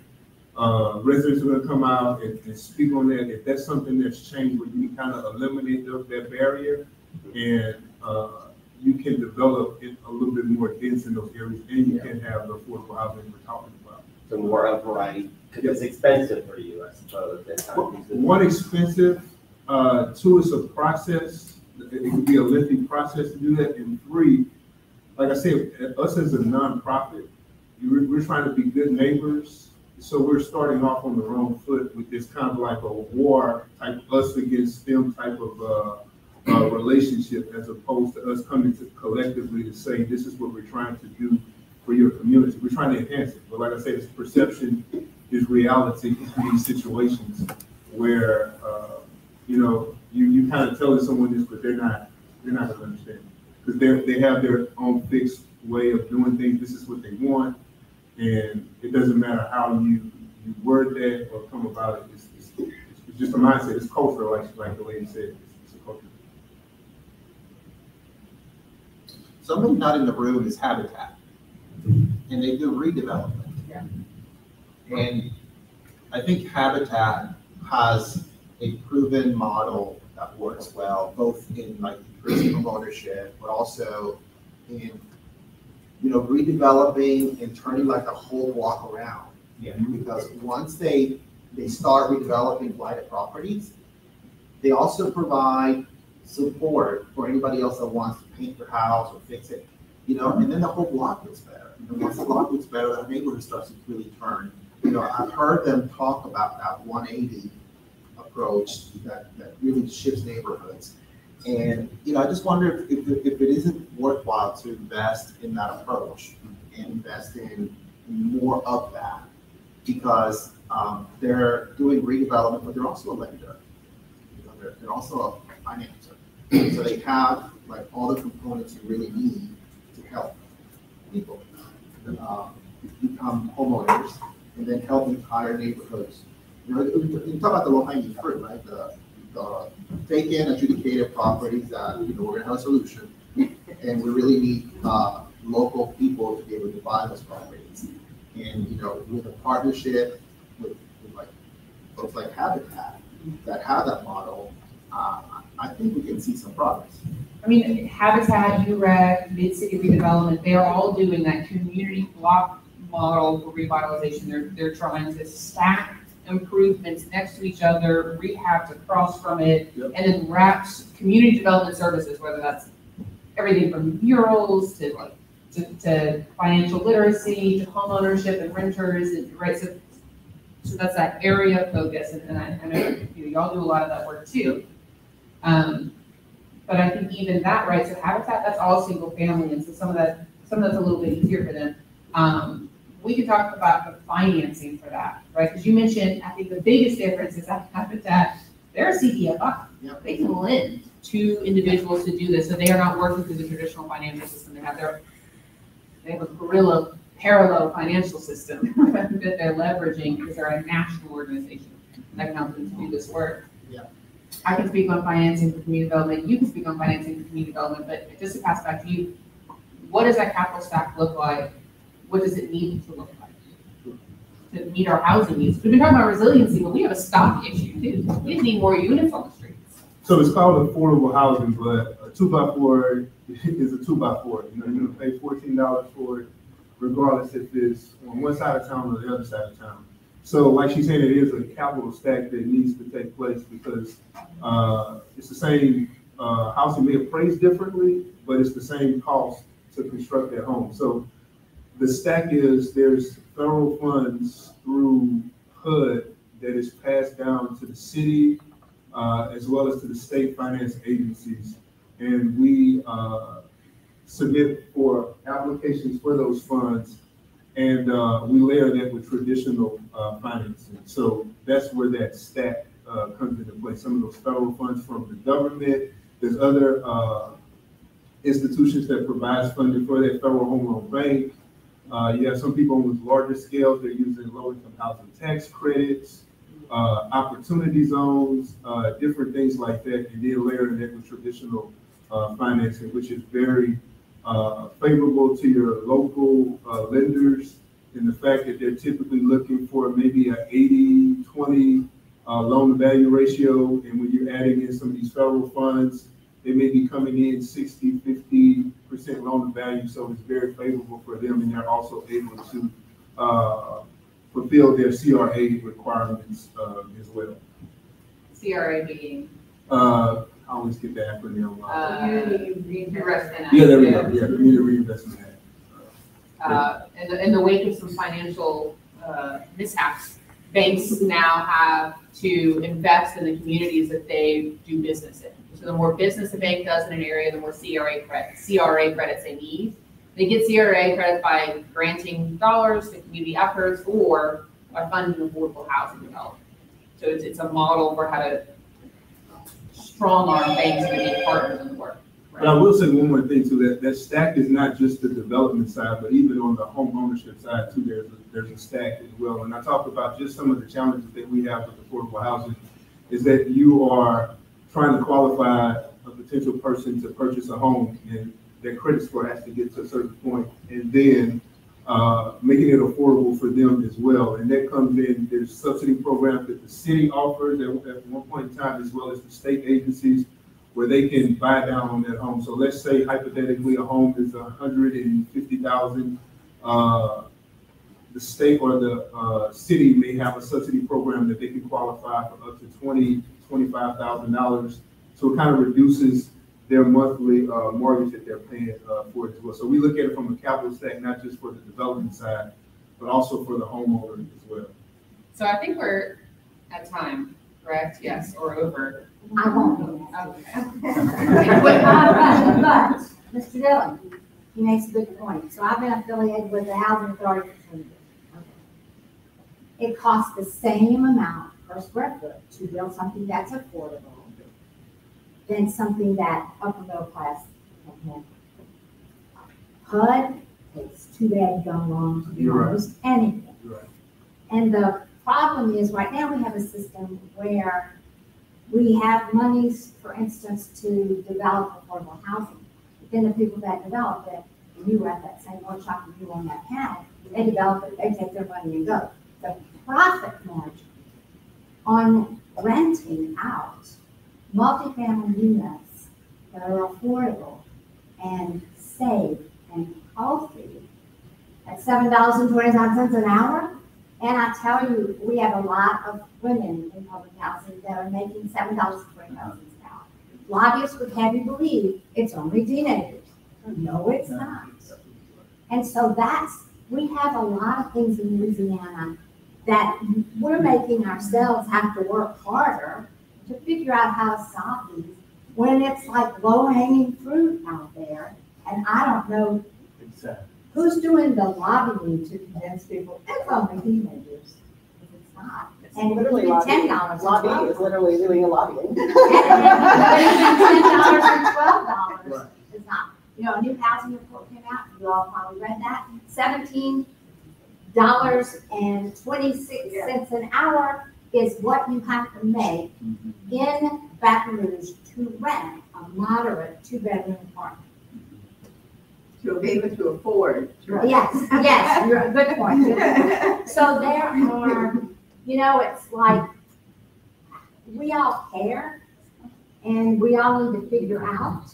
Uh, residents are gonna come out and, speak on that. If that's something that's changed, where you can kind of eliminate that barrier and, uh, you can develop it a little bit more dense in those areas, and you can have the affordable housing we're talking about. So more of a variety, because it's expensive for you, I suppose, and how these- One, expensive, uh, two, it's a process, it it can be a lengthy process to do that, and three, like I said, us as a nonprofit, we're, we're trying to be good neighbors, so we're starting off on the wrong foot with this kind of like a war type, us against them type of, uh, uh, relationship as opposed to us coming to collectively to say, this is what we're trying to do for your community. We're trying to enhance it. But like I said, it's perception is reality in these situations where, uh, you know, you, you kind of telling someone this, but they're not, they're not gonna understand. Because they're, they have their own fixed way of doing things. This is what they want. And it doesn't matter how you, you word that or come about it. It's, it's, it's just a mindset. It's cultural, like, like the lady said. It's, it's a culture. Somebody not in the room is Habitat, and they do redevelopment. Yeah. And I think Habitat has a proven model that works well, both in like increasing home ownership, but also in, you know, redeveloping and turning like a whole block around. Yeah. Because once they, they start redeveloping blighted properties, they also provide support for anybody else that wants to paint their house or fix it, you know, and then the whole block gets better. And once the block gets better, that neighborhood starts to really turn. You know, I've heard them talk about that one eighty approach that, that really shifts neighborhoods. And, you know, I just wonder if, if, if it isn't worthwhile to invest in that approach and invest in more of that. Because, um, they're doing redevelopment, but they're also a lender. You know, they're, they're also a financer. So they have like all the components you really need to help people uh, become homeowners and then help entire neighborhoods. You know, we talk about the low hanging fruit, right? The, the vacant adjudicated properties that, you know, we're gonna have a solution. And we really need, uh, local people to be able to buy those properties. And, you know, with a partnership with, with like, folks like Habitat that have that model, uh, I think we can see some progress. I mean, Habitat, UREC, Mid-City Redevelopment, they're all doing that community block model for revitalization. They're, they're trying to stack improvements next to each other, rehabs across from it, Yep. and then wraps community development services, whether that's everything from murals to like, to, to financial literacy, to homeownership and renters, and, right, so, so that's that area of focus, and, and I, I know, you know, y'all do a lot of that work too. Um, but I think even that, right, so Habitat, that's all single family, and so some of that, some of that's a little bit easier for them. Um, we can talk about the financing for that, right? Because you mentioned, I think the biggest difference is that Habitat, they're a CDFI. Yep. They can lend to individuals to do this, so they are not working through the traditional financial system. They have their, they have a guerrilla parallel financial system that they're leveraging because they're a national organization that can help them to do this work. I can speak on financing for community development, you can speak on financing for community development, but just to pass back to you, what does that capital stack look like? What does it need to look like? To meet our housing needs, we've been talking about resiliency, but we have a stock issue too, we need more units on the streets. So it's called affordable housing, but a two by four is a two by four. You know, you're gonna pay fourteen dollars for it regardless if it's on one side of town or the other side of town. So like she's saying, it is a capital stack that needs to take place because, uh, it's the same, uh, housing may appraise differently, but it's the same cost to construct that home. So the stack is, there's federal funds through HUD that is passed down to the city, uh, as well as to the state finance agencies. And we, uh, submit for applications for those funds. And, uh, we layer that with traditional, uh, financing. So that's where that stack, uh, comes into play. Some of those federal funds from the government, there's other, uh, institutions that provides funding for that federal home loan bank. Uh, you have some people on larger scales, they're using low-income housing tax credits, uh, opportunity zones, different things like that, and then layering that with traditional, financing, which is very, uh, favorable to your local, uh, lenders, in the fact that they're typically looking for maybe a 80-20 uh, loan-to-value ratio, and when you're adding in some of these federal funds, they may be coming in 60, 50 percent loan-to-value, so it's very favorable for them, and they're also able to, uh, fulfill their CRA requirements, uh, as well. CRA being, Uh, I always get the acronym. uh, Reinvestment Act. Yeah, there we go, yeah, Community Reinvestment Act. Uh, in the, in the wake of some financial, uh, mishaps, banks now have to invest in the communities that they do business in. So the more business a bank does in an area, the more CRA credit, CRA credits they need. They get CRA credits by granting dollars to community efforts or by funding affordable housing development. So it's, it's a model for how to strong arm banks to be partners in the work. But I will say one more thing too, that, that stack is not just the development side, but even on the home ownership side too, there's, a- there's a stack as well. And I talked about just some of the challenges that we have with affordable housing, is that you are trying to qualify a potential person to purchase a home, and their credit score has to get to a certain point, and then, uh, making it affordable for them as well. And that comes in, there's subsidy programs that the city offers at, at one point in time, as well as the state agencies where they can buy down on that home. So let's say hypothetically, a home is a hundred and fifty thousand. Uh, the state or the, uh, city may have a subsidy program that they can qualify for up to twenty, twenty-five thousand dollars. So it kind of reduces their monthly, uh, mortgage that they're paying, uh, for it as well. So we look at it from a capital stack, not just for the development side, but also for the homeowner as well. So I think we're at time, correct? Yes, or over. I won't be Okay. But, but, Mr. Dillon, he makes a good point. So I've been affiliated with the Housing Authority for twenty years. It costs the same amount per square foot to build something that's affordable than something that upper middle class can handle. HUD takes too bad gone wrong to do You're right. almost anything. Right. And the problem is, right now, we have a system where we have monies, for instance, to develop affordable housing. But Then the people that develop it, and you were at that same workshop and you on that panel, they develop it, they take their money and go. The profit margin on renting out multifamily units that are affordable and safe and healthy at seven dollars and twenty-five cents an hour, and I tell you, we have a lot of women in public housing that are making seven dollars and twenty cents an hour. Lobbyists would have you believe it's only teenagers. No, it's not. And so that's, we have a lot of things in Louisiana that we're making ourselves have to work harder to figure out how to solve these, when it's like low-hanging fruit out there. And I don't know Exactly. Who's doing the lobbying to convince people, it's only teenagers? If It's not. And Literally even ten lobbying. dollars. Lobbying is literally doing a lobbying. Ten dollars and twelve dollars is not, you know, a new housing report came out, you all probably read that, seventeen dollars and twenty-six cents an hour is what you have to make mm-hmm. in Baton Rouge to rent a moderate two-bedroom apartment. To be able to afford. Yes, yes, you're, good point, good point. So there are, you know, it's like, we all care, and we all need to figure out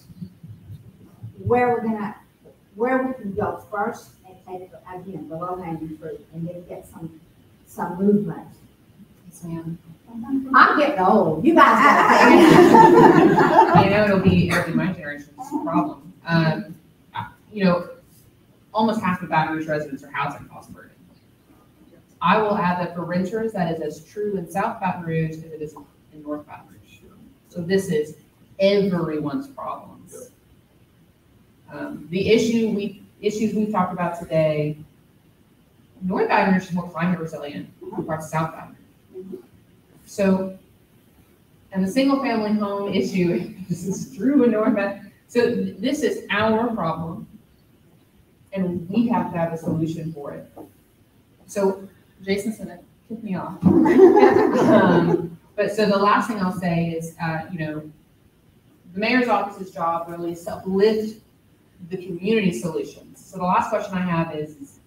where we're gonna, where we can go first and take, again, the low hanging fruit, and then get some, some movement. Yes, ma'am. I'm getting old, you guys gotta You know, it'll be, it'll be my generation's problem. Um, you know, almost half of Baton Rouge residents are housing cost burden. I will add that for renters, that is as true in South Baton Rouge as it is in North Baton Rouge. So this is everyone's problems. Um, the issue we, issues we've talked about today, North Baton Rouge is more climate resilient than parts of South Baton Rouge. So, and the single family home issue, this is North Baton, so this is our problem. And we have to have a solution for it. So Jason's gonna kick me off. Um, But so the last thing I'll say is, uh, you know, the mayor's office's job really is to uplift the community solutions. So the last question I have is, is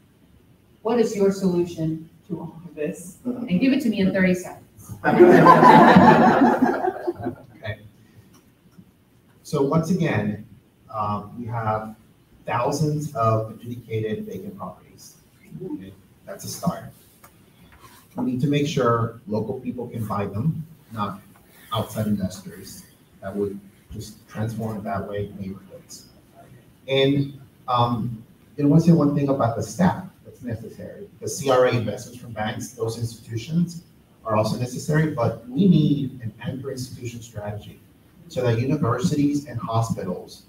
what is your solution to all of this? And give it to me in thirty seconds. Okay. So once again, um, we have thousands of adjudicated vacant properties. Okay, That's a start. We need to make sure local people can buy them, not outside investors that would just transform that way neighborhoods. And, um, I want to say one thing about the staff. It's necessary. The CRA investments from banks, those institutions are also necessary, but we need an anchor institution strategy so that universities and hospitals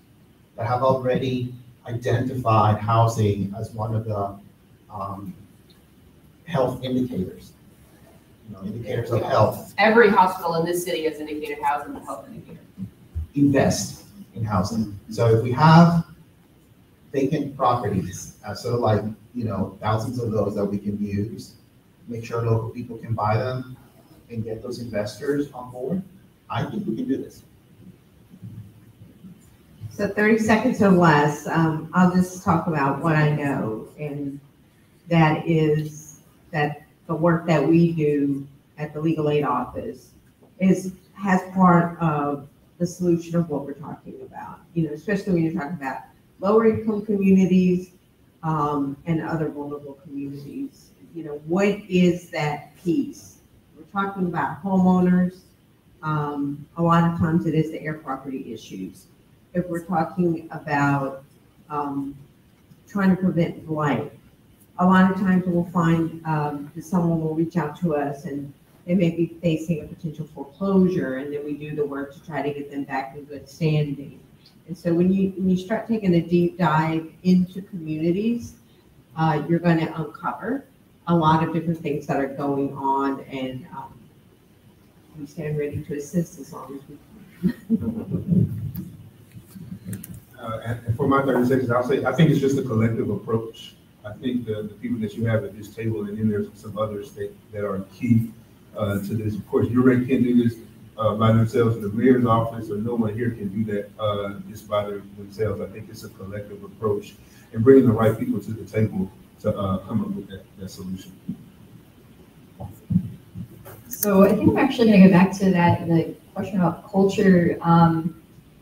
that have already identified housing as one of the um, health indicators, you know, indicators of health, Every hospital in this city has indicated housing as a health indicator. invest in housing. So if we have vacant properties, uh, sort of like, you know, thousands of those that we can use, make sure local people can buy them and get those investors on board, I think we can do this. So thirty seconds or less, um, I'll just talk about what I know, and that is that the work that we do at the legal aid office is, has part of the solution of what we're talking about, you know, especially when you're talking about lower income communities, um, and other vulnerable communities. You know, what is that piece? We're talking about homeowners, um, a lot of times it is the heir property issues if we're talking about um, trying to prevent blight. A lot of times we'll find um, that someone will reach out to us and they may be facing a potential foreclosure, and then we do the work to try to get them back in good standing. And so when you when you start taking a deep dive into communities, uh, you're going to uncover a lot of different things that are going on, and um, we stand ready to assist as long as we can. Uh, and for my thirty seconds, I'll say, I think it's just a collective approach. I think the, the people that you have at this table, and then there's some others that, that are key, uh, to this. Of course, UREC can't do this, uh, by themselves, in the mayor's office, or no one here can do that, uh, just by their- themselves. I think it's a collective approach, and bringing the right people to the table to, uh, come up with that, that solution. So I think I'm actually gonna go back to that, the question about culture. Um,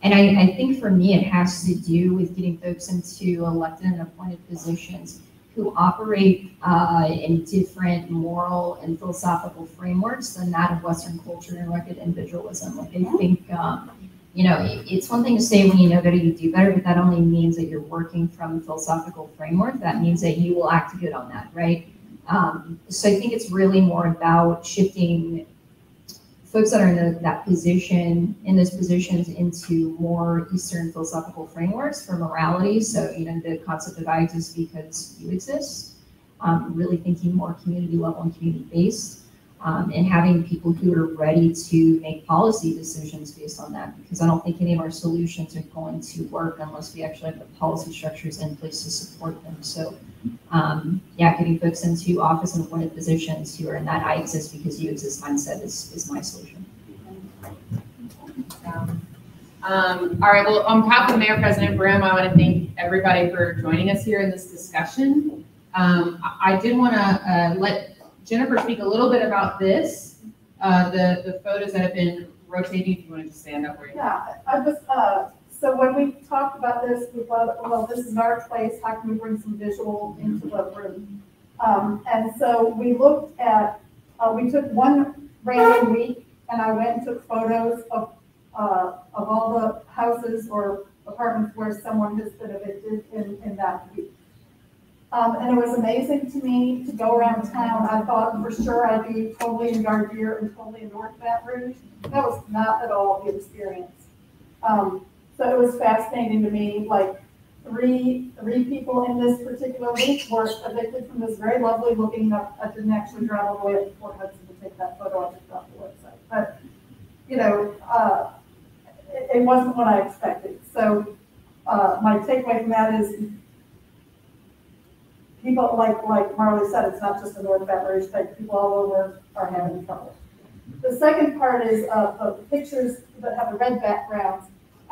and I, I think for me, it has to do with getting folks into elected and appointed positions who operate, uh, in different moral and philosophical frameworks than that of Western culture and rugged individualism. Like I think, um, you know, it- it's one thing to say when you know better, you do better, but that only means that you're working from a philosophical framework. That means that you will act good on that, right? Um, so I think it's really more about shifting folks that are in the, that position, in those positions into more Eastern philosophical frameworks for morality. So, you know, the concept of I exist because you exist, um, really thinking more community level and community based. Um, and having people who are ready to make policy decisions based on that, because I don't think any of our solutions are going to work unless we actually have the policy structures in place to support them. So, um, yeah, getting folks into office and appointed positions who are in that I exist because you exist mindset is, is my solution. Um, all right, well, on behalf of Mayor President Broome, I want to thank everybody for joining us here in this discussion. Um, I, did want to, uh, let Jennifer speak a little bit about this, uh, the, the photos that have been rotating, if you wanted to stand up where you. Yeah, I was, uh, so when we talked about this, we thought, well, this is our place, how can we bring some visual into the room? Um, and so we looked at, uh, we took one random week, and I went and took photos of, uh, of all the houses or apartments where someone has been evicted in, in that week. Um, and it was amazing to me to go around town, I thought for sure I'd be totally in Gardere and totally in North Baton Rouge. That was not at all the experience. Um, so it was fascinating to me, like, three, three people in this particular week were evicted from this very lovely looking, I didn't actually drive all the way up to Port Hudson to take that photo, I it off the website. But, you know, uh, it, it wasn't what I expected. So, uh, my takeaway from that is people, like, like Marlee said, it's not just a North Baton Rouge thing, people all over are having trouble. The second part is, uh, the pictures that have the red background.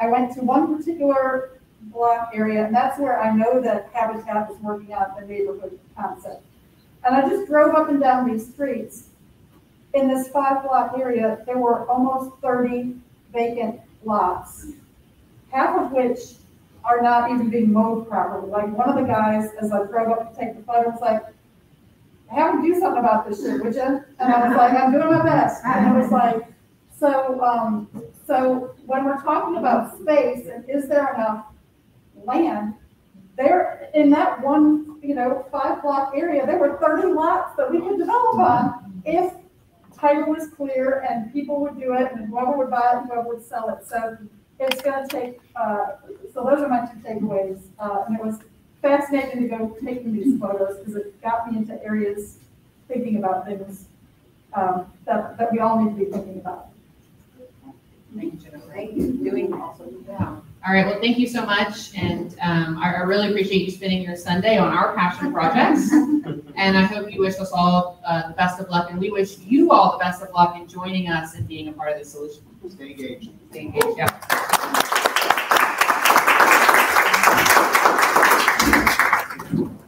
I went to one particular block area, and that's where I know that Habitat is working out the neighborhood concept. And I just drove up and down these streets. In this five block area, there were almost thirty vacant lots, half of which are not even being mowed properly. Like, one of the guys, as I drove up to take the photo, was like, have them do something about this shit, would you? And I was like, I'm doing my best. And I was like, so, um, so when we're talking about space and is there enough land, there, in that one, you know, five block area, there were thirty lots that we could develop on if title was clear and people would do it and whoever would buy it, and whoever would sell it. So it's gonna take, uh, so those are my two takeaways. Uh, and it was fascinating to go taking these photos because it got me into areas thinking about things, um, that, that we all need to be thinking about. Thank you, Jennifer. Thank you for doing also. Yeah. All right, well, thank you so much, and um, I I really appreciate you spending your Sunday on our passion projects. And I hope you wish us all uh, the best of luck, and we wish you all the best of luck in joining us and being a part of the solution. Stay engaged. Stay engaged, yeah. Obrigado.